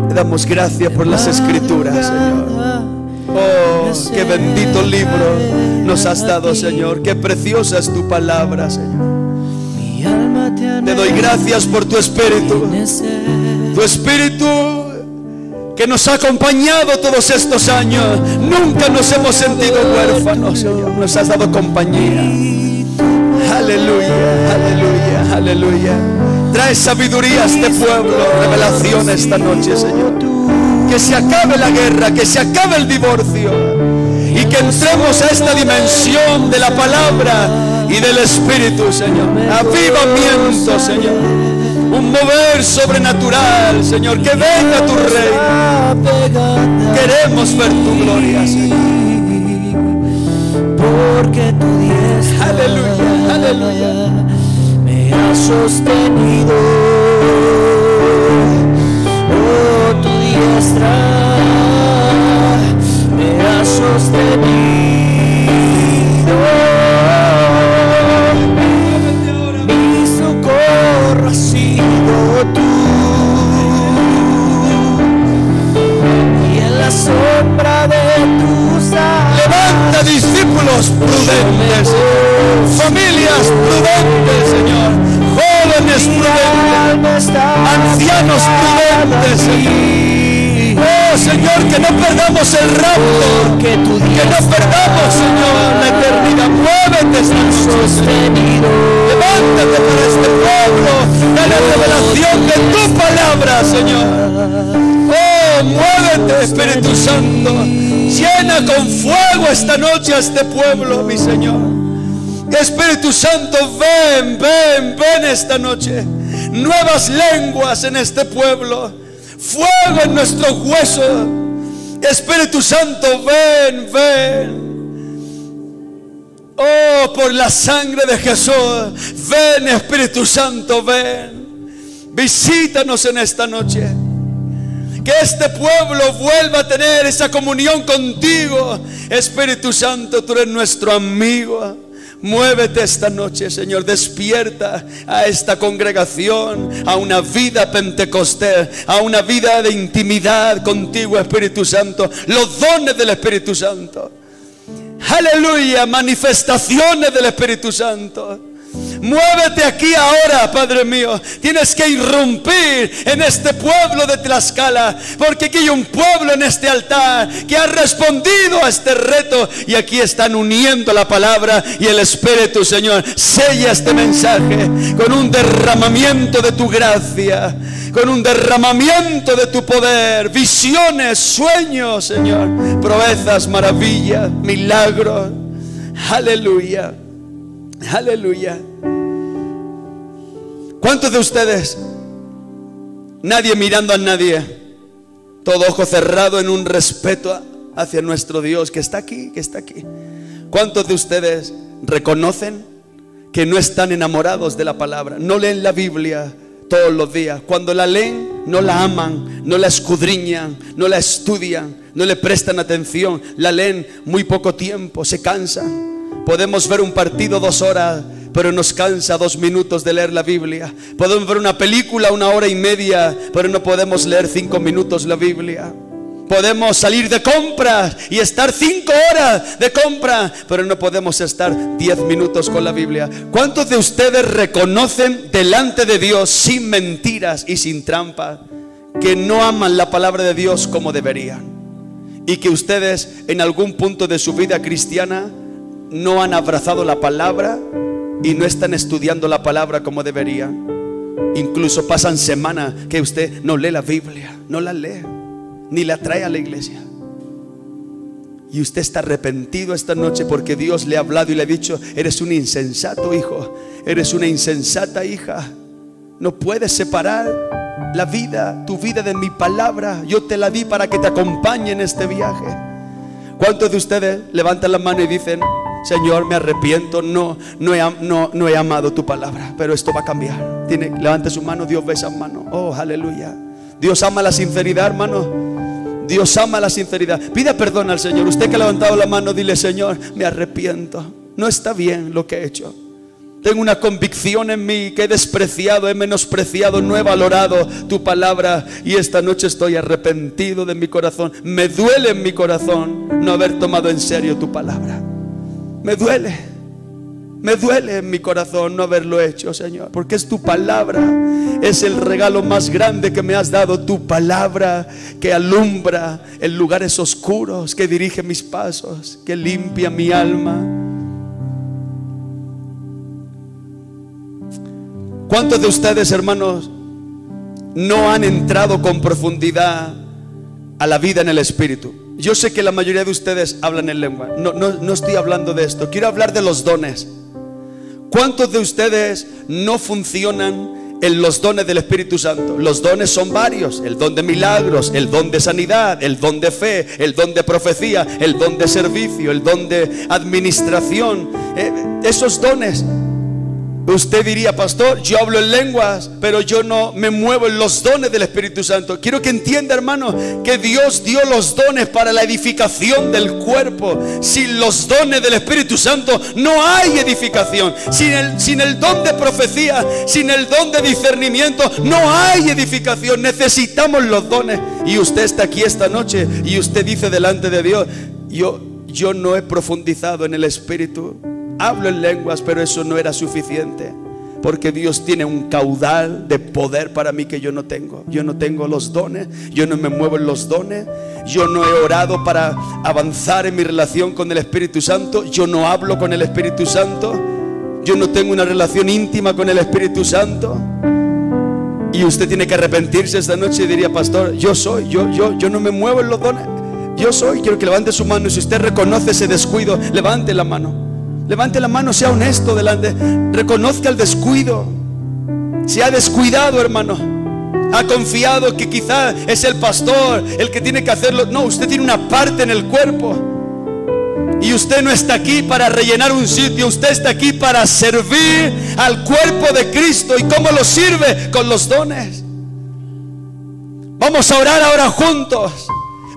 Te damos gracias por las escrituras, Señor. Oh, qué bendito libro nos has dado, Señor. Qué preciosa es tu palabra, Señor. Te doy gracias por tu espíritu. Tu espíritu que nos ha acompañado todos estos años. Nunca nos hemos sentido huérfanos, Señor. Nos has dado compañía. Aleluya, aleluya, aleluya. Trae sabiduría a este pueblo, revelación esta noche, Señor. Que se acabe la guerra, que se acabe el divorcio y que entremos a esta dimensión de la palabra y del Espíritu, Señor. Avivamiento, Señor. Un mover sobrenatural, Señor. Que venga tu reino. Queremos ver tu gloria, Señor porque tu diestra aleluya, aleluya. Me ha sostenido. Oh, tu diestra me ha sostenido. Mi socorro ha sido tú. Y en la sombra de tus alas Levanta discípulos prudentes, familias prudentes, Señor, jóvenes prudentes, ancianos prudentes, Señor. Oh Señor, que no perdamos el rapto, que no perdamos, Señor, la eternidad. Muévete esta noche. Levántate para este pueblo, dale revelación de tu palabra, Señor. Oh, muévete, Espíritu Santo. Llena con fuego esta noche a este pueblo, mi Señor. Espíritu Santo, ven, ven, ven esta noche. Nuevas lenguas en este pueblo. Fuego en nuestros huesos. Espíritu Santo, ven, ven. Oh, por la sangre de Jesús. Ven, Espíritu Santo, ven. Visítanos en esta noche. Que este pueblo vuelva a tener esa comunión contigo. Espíritu Santo, tú eres nuestro amigo. Muévete esta noche, Señor. Despierta a esta congregación, a una vida pentecostés, a una vida de intimidad contigo, Espíritu Santo. Los dones del Espíritu Santo. Aleluya, manifestaciones del Espíritu Santo. Muévete aquí ahora, Padre mío. Tienes que irrumpir en este pueblo de Tlaxcala. Porque aquí hay un pueblo en este altar que ha respondido a este reto. Y aquí están uniendo la palabra y el Espíritu, Señor. Sella este mensaje con un derramamiento de tu gracia. Con un derramamiento de tu poder. Visiones, sueños, Señor. Proezas, maravillas, milagros. Aleluya. Aleluya. ¿Cuántos de ustedes, nadie mirando a nadie, todo ojo cerrado en un respeto hacia nuestro Dios que está aquí, que está aquí? ¿Cuántos de ustedes reconocen que no están enamorados de la palabra? No leen la Biblia todos los días. Cuando la leen, no la aman, no la escudriñan, no la estudian, no le prestan atención, la leen muy poco tiempo, se cansan. Podemos ver un partido dos horas, pero nos cansa dos minutos de leer la Biblia. Podemos ver una película una hora y media, pero no podemos leer cinco minutos la Biblia. Podemos salir de compras y estar cinco horas de compra, pero no podemos estar diez minutos con la Biblia. ¿Cuántos de ustedes reconocen delante de Dios sin mentiras y sin trampa que no aman la palabra de Dios como deberían? Y que ustedes en algún punto de su vida cristiana no han abrazado la palabra y no están estudiando la palabra como deberían. Incluso pasan semanas que usted no lee la Biblia, no la lee, ni la trae a la iglesia. Y usted está arrepentido esta noche porque Dios le ha hablado y le ha dicho, eres un insensato hijo, eres una insensata hija. No puedes separar la vida, tu vida de mi palabra. Yo te la di para que te acompañe en este viaje. ¿Cuántos de ustedes levantan la mano y dicen, Señor, me arrepiento, no, no, he, no, no he amado tu palabra, pero esto va a cambiar. Levante su mano, Dios ve esa mano. Oh, aleluya. Dios ama la sinceridad, hermano. Dios ama la sinceridad. Pida perdón al Señor. Usted que ha levantado la mano, dile, Señor, me arrepiento. No está bien lo que he hecho. Tengo una convicción en mí que he despreciado, he menospreciado, no he valorado tu palabra y esta noche estoy arrepentido de mi corazón. Me duele en mi corazón no haber tomado en serio tu palabra. Me duele. Me duele en mi corazón no haberlo hecho, Señor, porque es tu palabra. Es el regalo más grande que me has dado, tu palabra que alumbra en lugares oscuros, que dirige mis pasos, que limpia mi alma. ¿Cuántos de ustedes, hermanos, no han entrado con profundidad a la vida en el Espíritu? Yo sé que la mayoría de ustedes hablan en lengua. No, no, no estoy hablando de esto. Quiero hablar de los dones. ¿Cuántos de ustedes no funcionan en los dones del Espíritu Santo? Los dones son varios. El don de milagros, el don de sanidad, el don de fe, el don de profecía, el don de servicio, el don de administración. Eh, esos dones Usted diría, pastor, yo hablo en lenguas, pero yo no me muevo en los dones del Espíritu Santo. Quiero que entienda, hermano, que Dios dio los dones para la edificación del cuerpo. Sin los dones del Espíritu Santo no hay edificación. Sin el, don de profecía, sin el don de discernimiento, no hay edificación. Necesitamos los dones. Y usted está aquí esta noche y usted dice delante de Dios, yo, yo no he profundizado en el Espíritu. Hablo en lenguas, pero eso no era suficiente. Porque Dios tiene un caudal de poder para mí que yo no tengo. Yo no tengo los dones, yo no me muevo en los dones, yo no he orado para avanzar en mi relación con el Espíritu Santo, yo no hablo con el Espíritu Santo, yo no tengo una relación íntima con el Espíritu Santo. Y usted tiene que arrepentirse esta noche y diría, pastor, yo soy, yo, yo, yo no me muevo en los dones. Yo soy, quiero que levante su mano. Y si usted reconoce ese descuido, levante la mano. Levante la mano, sea honesto delante. Reconozca el descuido. Se ha descuidado, hermano. Ha confiado que quizá es el pastor el que tiene que hacerlo. No, usted tiene una parte en el cuerpo. Y usted no está aquí para rellenar un sitio, usted está aquí para servir al cuerpo de Cristo. ¿Y cómo lo sirve? Con los dones. Vamos a orar ahora juntos.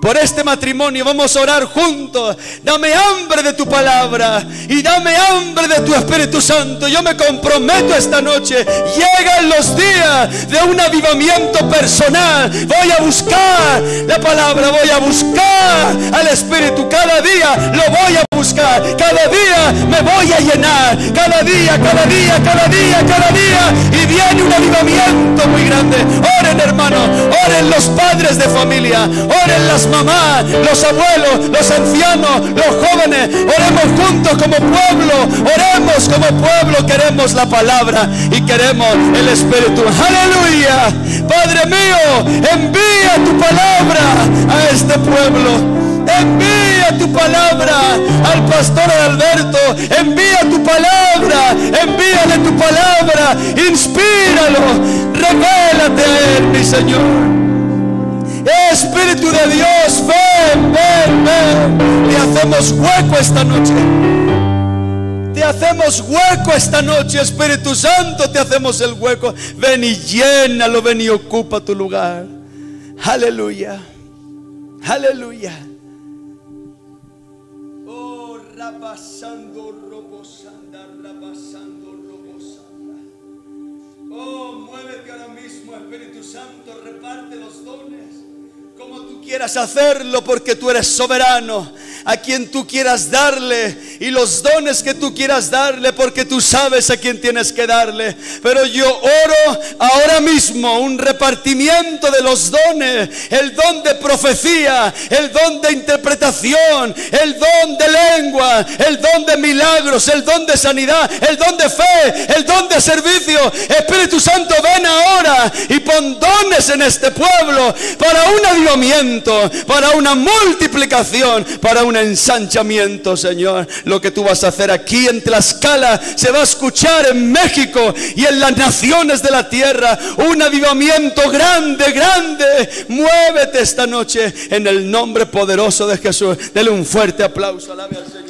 Por este matrimonio. Vamos a orar juntos. Dame hambre de tu palabra y dame hambre de tu Espíritu Santo. Yo me comprometo esta noche. Llegan los días de un avivamiento personal. Voy a buscar la palabra, voy a buscar al Espíritu. Cada día lo voy a buscar. Cada día me voy a llenar. Cada día, cada día, cada día, cada día. Y viene un avivamiento muy grande. Oren hermanos, oren los padres de familia, oren las mamás, los abuelos, los ancianos, los jóvenes. Oremos juntos como pueblo, oremos como pueblo. Queremos la palabra y queremos el Espíritu. Aleluya. Padre mío, envía tu palabra a este pueblo. Envía tu palabra al pastor Alberto. Envía tu palabra. Envíale tu palabra. Inspíralo. Revélate a él, mi Señor. Espíritu de Dios, ven, ven, ven. Te hacemos hueco esta noche. Te hacemos hueco esta noche, Espíritu Santo, te hacemos el hueco. Ven y llénalo, ven y ocupa tu lugar. Aleluya. Aleluya. Rabasando, robosanda, rabasando, robosanda. Oh, muévete ahora mismo, Espíritu Santo, reparte los dones como tú quieras hacerlo, porque tú eres soberano, a quien tú quieras darle y los dones que tú quieras darle, porque tú sabes a quién tienes que darle. Pero yo oro ahora mismo un repartimiento de los dones, el don de profecía, el don de interpretación, el don de lengua, el don de milagros, el don de sanidad, el don de fe, el don de servicio. Espíritu Santo, ven ahora y pon dones en este pueblo para una para una multiplicación, para un ensanchamiento, Señor. Lo que tú vas a hacer aquí en Tlaxcala se va a escuchar en México y en las naciones de la tierra. Un avivamiento grande, grande. Muévete esta noche en el nombre poderoso de Jesús. Dele un fuerte aplauso. Alabe al Señor.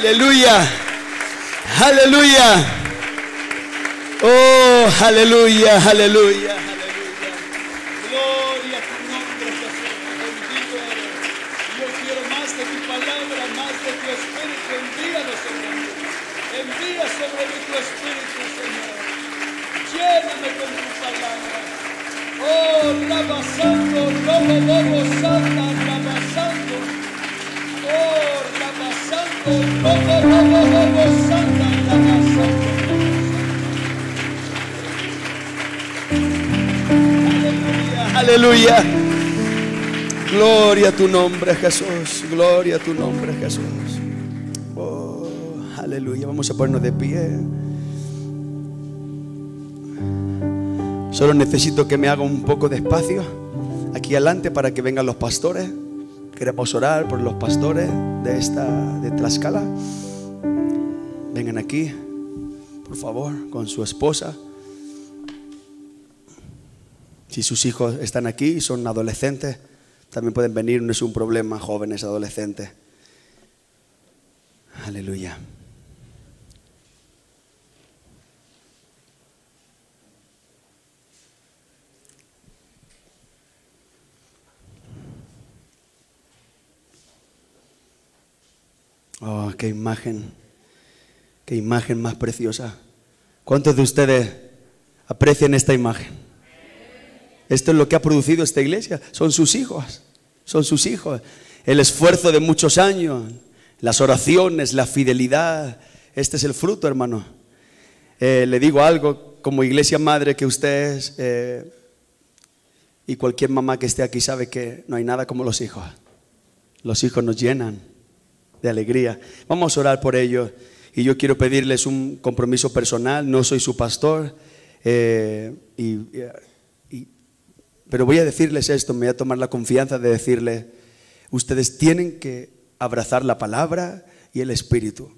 Aleluya. Aleluya. Oh, aleluya, aleluya, tu nombre, Jesús. Gloria a tu nombre, Jesús. Oh, aleluya. Vamos a ponernos de pie. Solo necesito que me haga un poco de espacio aquí adelante para que vengan los pastores. Queremos orar por los pastores de esta de Tlaxcala. Vengan aquí, por favor, con su esposa. Si sus hijos están aquí y son adolescentes, también pueden venir, no es un problema, jóvenes, adolescentes. Aleluya. Oh, qué imagen, qué imagen más preciosa. ¿Cuántos de ustedes aprecian esta imagen? Esto es lo que ha producido esta iglesia. Son sus hijos. Son sus hijos. El esfuerzo de muchos años, las oraciones, la fidelidad. Este es el fruto, hermano. Eh, le digo algo como iglesia madre que ustedes eh, y cualquier mamá que esté aquí sabe que no hay nada como los hijos. Los hijos nos llenan de alegría. Vamos a orar por ellos. Y yo quiero pedirles un compromiso personal. No soy su pastor. eh, y- pero voy a decirles esto, me voy a tomar la confianza de decirles, ustedes tienen que abrazar la palabra y el espíritu.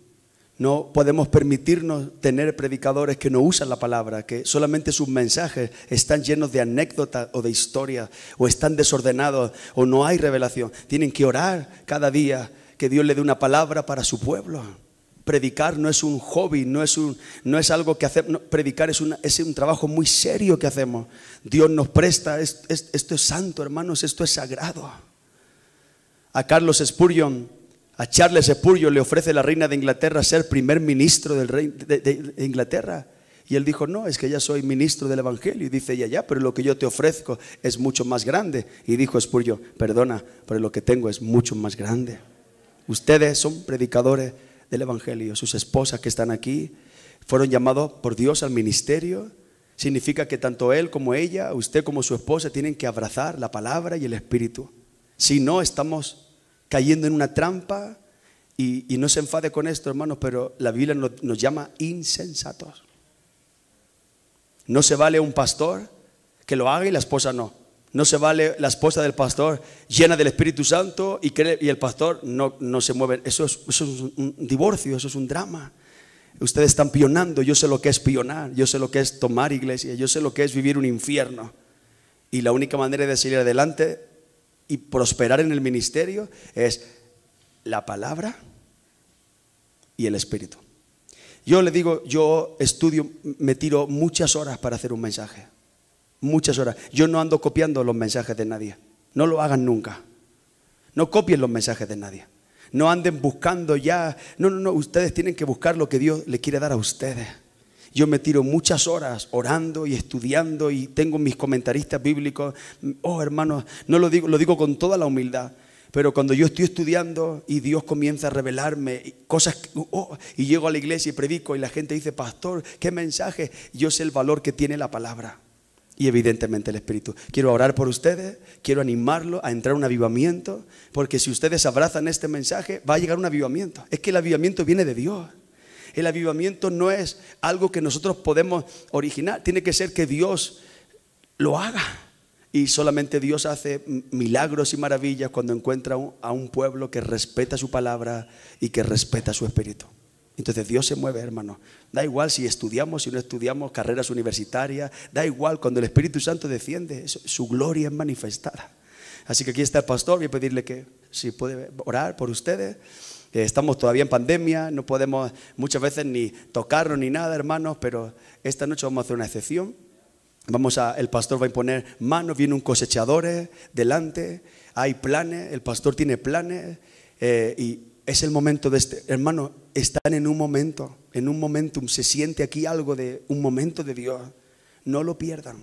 No podemos permitirnos tener predicadores que no usan la palabra, que solamente sus mensajes están llenos de anécdotas o de historias, o están desordenados, o no hay revelación. Tienen que orar cada día que Dios le dé una palabra para su pueblo. Predicar no es un hobby, no es, un, no es algo que hacemos. predicar es, una, es, un trabajo muy serio que hacemos. Dios nos presta, esto es santo, hermanos, esto es sagrado. A Carlos Spurgeon a Charles Spurgeon le ofrece la reina de Inglaterra ser primer ministro del rey de, Inglaterra. Y él dijo, no, es que ya soy ministro del Evangelio. Y dice ella, ya, pero lo que yo te ofrezco es mucho más grande. Y dijo Spurgeon, perdona, pero lo que tengo es mucho más grande. Ustedes son predicadores del Evangelio. Sus esposas que están aquí fueron llamados por Dios al ministerio. Significa que tanto él como ella, usted como su esposa, tienen que abrazar la palabra y el Espíritu. Si no, estamos cayendo en una trampa y, no se enfade con esto, hermanos, pero la Biblia nos, nos llama insensatos. No se vale un pastor que lo haga y la esposa no. No se vale la esposa del pastor llena del Espíritu Santo y, el pastor no, no se mueve. Eso es, eso es, un divorcio, eso es un drama. Ustedes están pionando, yo sé lo que es pionar, yo sé lo que es tomar iglesia, yo sé lo que es vivir un infierno. Y la única manera de salir adelante y prosperar en el ministerio es la palabra y el espíritu. Yo le digo, yo estudio, me tiro muchas horas para hacer un mensaje. Muchas horas. Yo no ando copiando los mensajes de nadie. No lo hagan nunca. No copien los mensajes de nadie. No anden buscando ya. No, no, no. Ustedes tienen que buscar lo que Dios le quiere dar a ustedes. Yo me tiro muchas horas orando y estudiando y tengo mis comentaristas bíblicos. Oh, hermanos, no lo digo, lo digo con toda la humildad. Pero cuando yo estoy estudiando y Dios comienza a revelarme cosas, oh, y llego a la iglesia y predico y la gente dice, pastor, qué mensaje, yo sé el valor que tiene la palabra y evidentemente el Espíritu. Quiero orar por ustedes, quiero animarlo a entrar a un avivamiento, porque si ustedes abrazan este mensaje, va a llegar un avivamiento. Es que el avivamiento viene de Dios. El avivamiento no es algo que nosotros podemos originar, tiene que ser que Dios lo haga. Y solamente Dios hace milagros y maravillas cuando encuentra a un pueblo que respeta su palabra y que respeta su espíritu. Entonces Dios se mueve, hermano. Da igual si estudiamos, si no estudiamos carreras universitarias, da igual cuando el Espíritu Santo desciende, su gloria es manifestada. Así que aquí está el pastor, voy a pedirle que si puede orar por ustedes. Eh, estamos todavía en pandemia, no podemos muchas veces ni tocarnos ni nada, hermanos, pero esta noche vamos a hacer una excepción. Vamos a, el pastor va a imponer manos, viene un cosechador delante, hay planes, el pastor tiene planes eh, y es el momento de este, hermano, están en un momento, en un momentum, se siente aquí algo de un momento de Dios. No lo pierdan,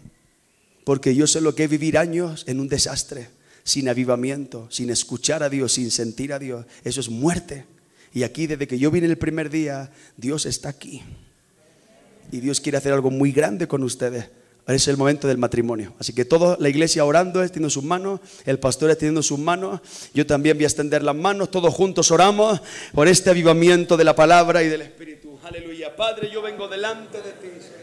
porque yo sé lo que es vivir años en un desastre sin avivamiento, sin escuchar a Dios, sin sentir a Dios. Eso es muerte. Y aquí, desde que yo vine el primer día, Dios está aquí. Y Dios quiere hacer algo muy grande con ustedes. Es el momento del matrimonio. Así que toda la iglesia orando, extendiendo sus manos, el pastor extendiendo sus manos, yo también voy a extender las manos, todos juntos oramos por este avivamiento de la palabra y del Espíritu. Aleluya. Padre, yo vengo delante de ti.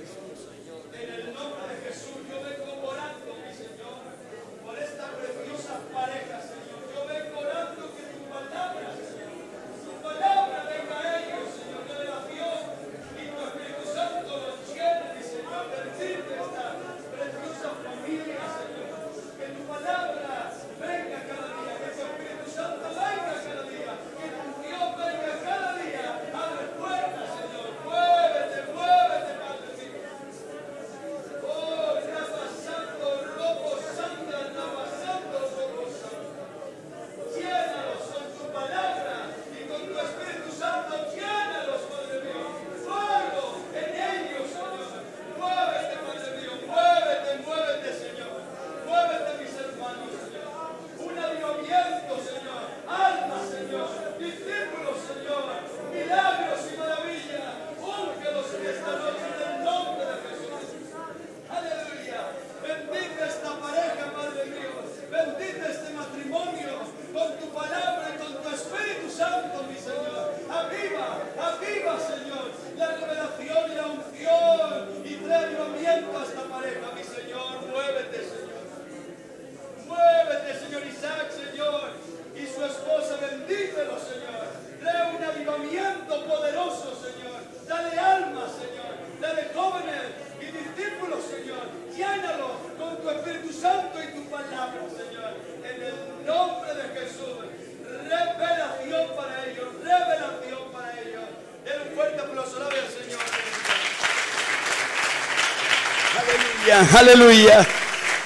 Aleluya.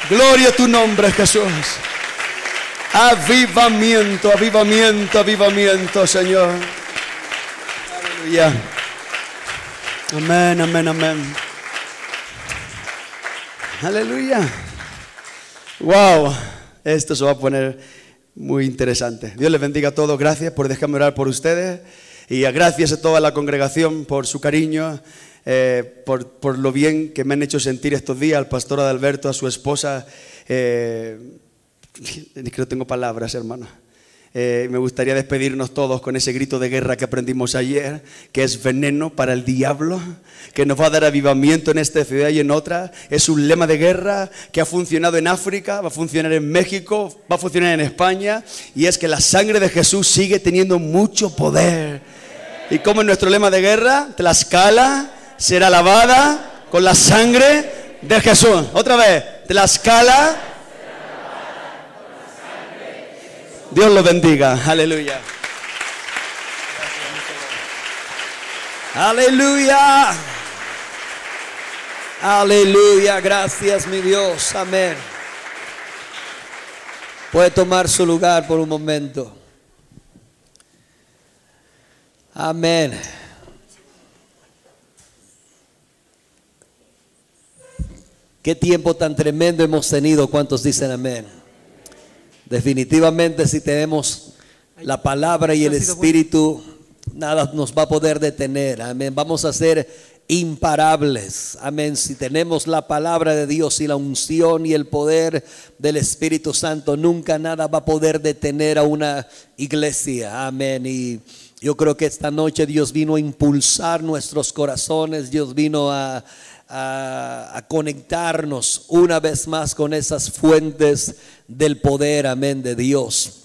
Gloria a tu nombre, Jesús. Avivamiento, avivamiento, avivamiento, Señor. Aleluya. Amén, amén, amén. Aleluya. Wow, esto se va a poner muy interesante. Dios les bendiga a todos. Gracias por dejarme orar por ustedes. Y gracias a toda la congregación por su cariño, eh, por, por, lo bien que me han hecho sentir estos días, al pastor Adalberto, a su esposa. Eh, que no tengo palabras, hermano. Eh, me gustaría despedirnos todos con ese grito de guerra que aprendimos ayer, que es veneno para el diablo, que nos va a dar avivamiento en esta ciudad y en otra. Es un lema de guerra que ha funcionado en África, va a funcionar en México, va a funcionar en España, y es que la sangre de Jesús sigue teniendo mucho poder. Y como es nuestro lema de guerra, Tlaxcala será lavada con la sangre de Jesús. Otra vez, Tlaxcala Dios lo bendiga. Aleluya. Aleluya. Aleluya. Gracias, mi Dios. Amén. Puede tomar su lugar por un momento. Amén. Qué tiempo tan tremendo hemos tenido. ¿Cuántos dicen amén? Definitivamente si tenemos la palabra y el Espíritu, nada nos va a poder detener. Amén. Vamos a ser imparables. Amén. Si tenemos la palabra de Dios y la unción y el poder del Espíritu Santo, nunca nada va a poder detener a una iglesia. Amén. Y yo creo que esta noche Dios vino a impulsar nuestros corazones. Dios vino a a, conectarnos una vez más con esas fuentes del poder, amén, de Dios.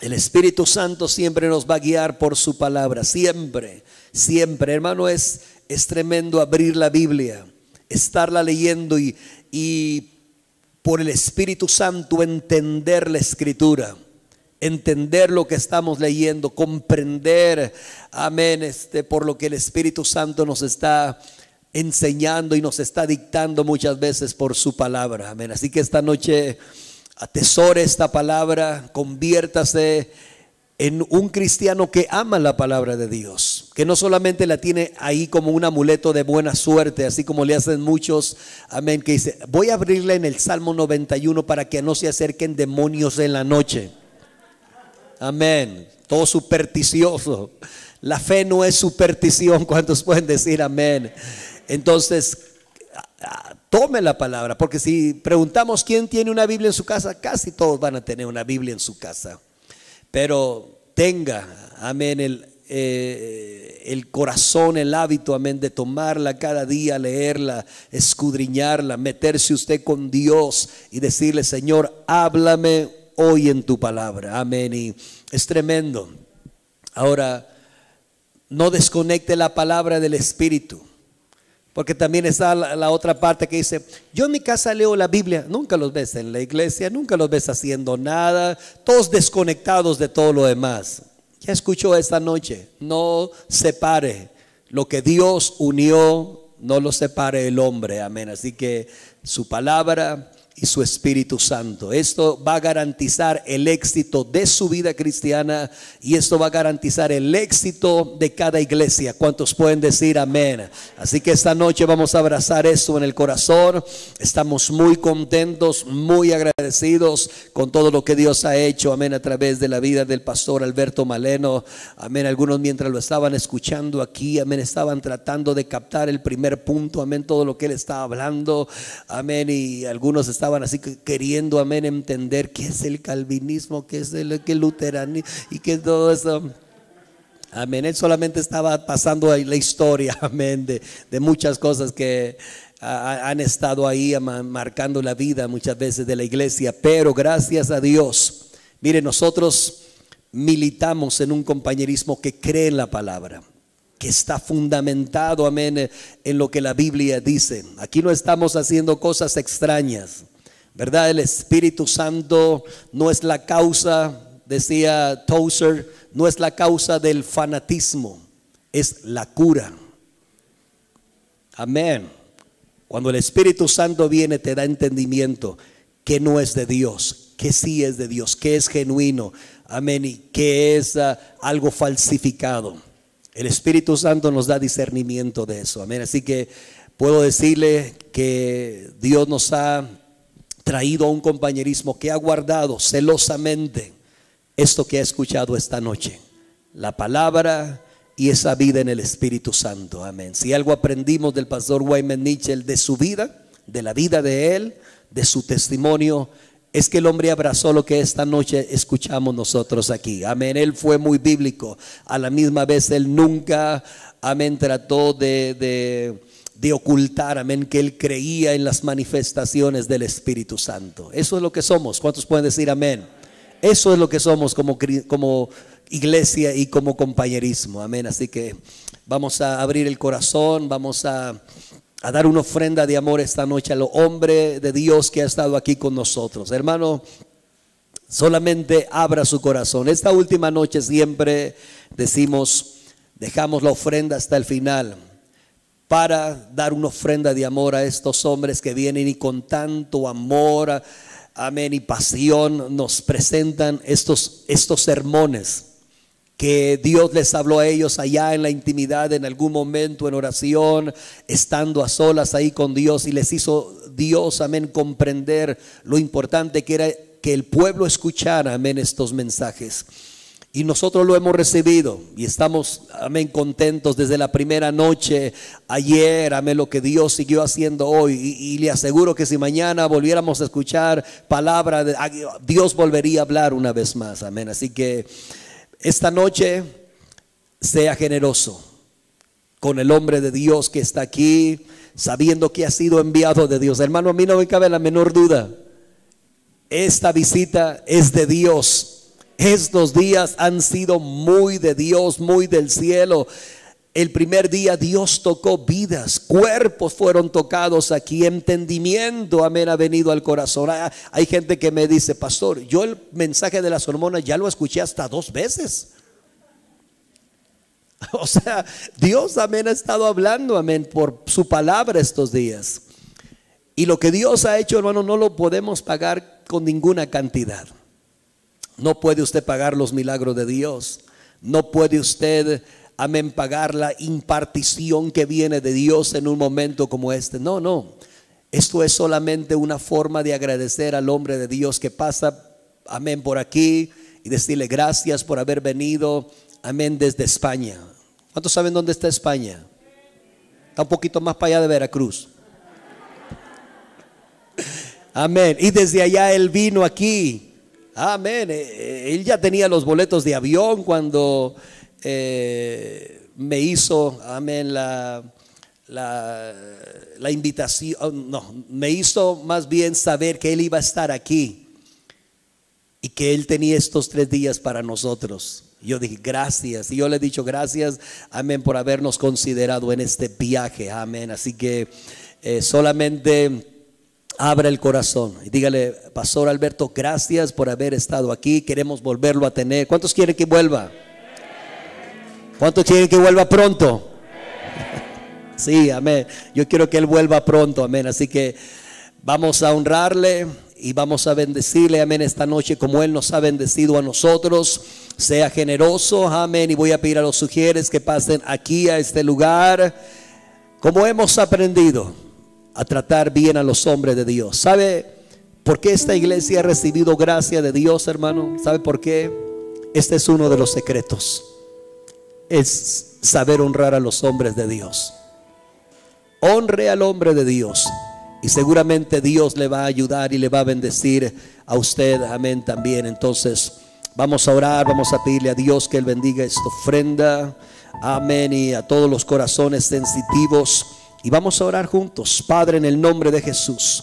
El Espíritu Santo siempre nos va a guiar por su palabra, siempre, siempre. Hermano, es, es tremendo abrir la Biblia, estarla leyendo y, y por el Espíritu Santo entender la escritura entender lo que estamos leyendo, comprender, amén, este, por lo que el Espíritu Santo nos está enseñando y nos está dictando muchas veces por su palabra. Amén. Así que esta noche atesore esta palabra, conviértase en un cristiano que ama la palabra de Dios, que no solamente la tiene ahí como un amuleto de buena suerte, así como le hacen muchos, amén, que dice, voy a abrirla en el Salmo 91 para que no se acerquen demonios en la noche. Amén, todo supersticioso. La fe no es superstición, ¿cuántos pueden decir amén? Entonces, tome la palabra, porque si preguntamos quién tiene una Biblia en su casa, casi todos van a tener una Biblia en su casa. Pero tenga, amén, el, eh, el corazón, el hábito, amén, de tomarla cada día, leerla, escudriñarla, meterse usted con Dios y decirle, Señor, háblame hoy en tu palabra. Amén. Y es tremendo. Ahora, no desconecte la palabra del Espíritu. Porque también está la, otra parte que dice, yo en mi casa leo la Biblia, nunca los ves en la iglesia, nunca los ves haciendo nada, todos desconectados de todo lo demás. Ya escuchó esta noche, no separe lo que Dios unió, no lo separe el hombre, amén. Así que su palabra y su Espíritu Santo. Esto va a garantizar el éxito de su vida cristiana y esto va a garantizar el éxito de cada iglesia. ¿Cuántos pueden decir amén? Así que esta noche vamos a abrazar esto en el corazón. Estamos muy contentos, muy agradecidos con todo lo que Dios ha hecho, amén, a través de la vida del pastor Alberto Maleno. Amén. Algunos mientras lo estaban escuchando aquí, amén, estaban tratando de captar el primer punto, amén, todo lo que él estaba hablando. Amén. Y algunos estaban estaban así queriendo, amén, entender qué es el calvinismo, qué es el, que luteranismo y qué es todo eso. Amén. Él solamente estaba pasando ahí la historia, amén, de, de muchas cosas que han estado ahí marcando la vida muchas veces de la iglesia. Pero gracias a Dios, mire, nosotros militamos en un compañerismo que cree en la palabra que está fundamentado, amén, en lo que la Biblia dice. Aquí no estamos haciendo cosas extrañas. ¿Verdad? El Espíritu Santo no es la causa, decía Tozer, no es la causa del fanatismo, es la cura. Amén. Cuando el Espíritu Santo viene, te da entendimiento que no es de Dios, que sí es de Dios, que es genuino, amén, y que es ah, algo falsificado. El Espíritu Santo nos da discernimiento de eso, amén. Así que puedo decirle que Dios nos ha traído a un compañerismo que ha guardado celosamente esto que ha escuchado esta noche, la palabra y esa vida en el Espíritu Santo. Amén. Si algo aprendimos del pastor Wyman Mitchell de su vida, de la vida de él, de su testimonio, es que el hombre abrazó lo que esta noche escuchamos nosotros aquí. Amén. Él fue muy bíblico. A la misma vez, él nunca, amén, trató de, de, de, ocultar, amén, que él creía en las manifestaciones del Espíritu Santo. Eso es lo que somos. ¿Cuántos pueden decir amén? Eso es lo que somos como, como iglesia y como compañerismo. Amén. Así que vamos a abrir el corazón, vamos a a dar una ofrenda de amor esta noche al hombre de Dios que ha estado aquí con nosotros. Hermano, solamente abra su corazón. Esta última noche siempre decimos, dejamos la ofrenda hasta el final para dar una ofrenda de amor a estos hombres que vienen y con tanto amor, amén, y pasión nos presentan estos, estos sermones que Dios les habló a ellos allá en la intimidad, en algún momento, en oración, estando a solas ahí con Dios y les hizo Dios, amén, comprender lo importante que era que el pueblo escuchara, amén, estos mensajes. Y nosotros lo hemos recibido y estamos, amén, contentos desde la primera noche, ayer, amén, lo que Dios siguió haciendo hoy. Y, le aseguro que si mañana volviéramos a escuchar palabra, de, Dios volvería a hablar una vez más, amén. Así que esta noche sea generoso con el hombre de Dios que está aquí, sabiendo que ha sido enviado de Dios. Hermano, a mí no me cabe la menor duda. Esta visita es de Dios. Estos días han sido muy de Dios, muy del cielo. El primer día Dios tocó vidas, cuerpos fueron tocados aquí, entendimiento, amén, ha venido al corazón. Hay gente que me dice, pastor, yo el mensaje de las hormonas ya lo escuché hasta dos veces. O sea, Dios, amén, ha estado hablando, amén, por su palabra estos días. Y lo que Dios ha hecho, hermano, no lo podemos pagar con ninguna cantidad. No puede usted pagar los milagros de Dios. No puede usted amén, pagar la impartición que viene de Dios en un momento como este. No, no. Esto es solamente una forma de agradecer al hombre de Dios que pasa, amén, por aquí y decirle gracias por haber venido, amén, desde España. ¿Cuántos saben dónde está España? Está un poquito más para allá de Veracruz. Amén. Y desde allá él vino aquí. Amén. Eh, eh, él ya tenía los boletos de avión cuando eh, me hizo, amén, la, la, invitación, oh, no, me hizo más bien saber que Él iba a estar aquí y que Él tenía estos tres días para nosotros. Yo dije, gracias. Y yo le he dicho, gracias, amén, por habernos considerado en este viaje, amén. Así que solamente abra el corazón y dígale, Pastor Alberto, gracias por haber estado aquí. Queremos volverlo a tener. ¿Cuántos quieren que vuelva? ¿Cuántos quieren que vuelva pronto? Sí, amén. Yo quiero que Él vuelva pronto, amén. Así que vamos a honrarle y vamos a bendecirle, amén, esta noche como Él nos ha bendecido a nosotros. Sea generoso, amén. Y voy a pedir a los sugieres que pasen aquí a este lugar, como hemos aprendido a tratar bien a los hombres de Dios. ¿Sabe por qué esta iglesia ha recibido gracia de Dios, hermano? ¿Sabe por qué? Este es uno de los secretos es saber honrar a los hombres de Dios. Honre al hombre de Dios y seguramente Dios le va a ayudar y le va a bendecir a usted. Amén también. Entonces, vamos a orar, vamos a pedirle a Dios que Él bendiga esta ofrenda. Amén. Y a todos los corazones sensitivos. Y vamos a orar juntos. Padre, en el nombre de Jesús.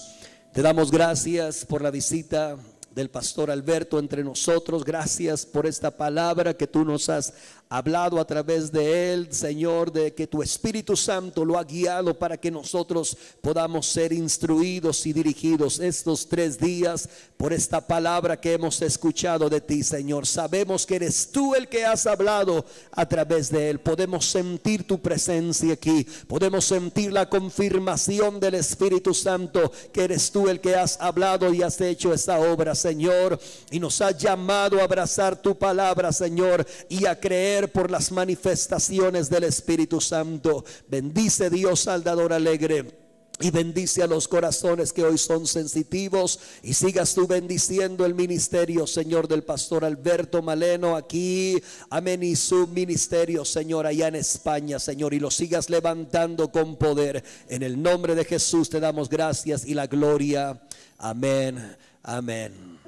Te damos gracias por la visita del pastor Alberto entre nosotros. Gracias por esta palabra que tú nos has hablado a través de él, Señor, de que tu Espíritu Santo lo ha guiado para que nosotros podamos ser instruidos y dirigidos estos tres días por esta palabra que hemos escuchado de ti, Señor. Sabemos que eres tú el que has hablado a través de él. Podemos sentir tu presencia aquí. Podemos sentir la confirmación del Espíritu Santo que eres tú el que has hablado y has hecho esta obra, Señor. Y nos has llamado a abrazar tu palabra, Señor, y a creer por las manifestaciones del Espíritu Santo. Bendice Dios al dador alegre. Y bendice a los corazones que hoy son sensitivos. Y sigas tú bendiciendo el ministerio, Señor, del pastor Alberto Maleno aquí. Amén. Y su ministerio, Señor, allá en España, Señor. Y lo sigas levantando con poder. En el nombre de Jesús te damos gracias y la gloria. Amén. Amén.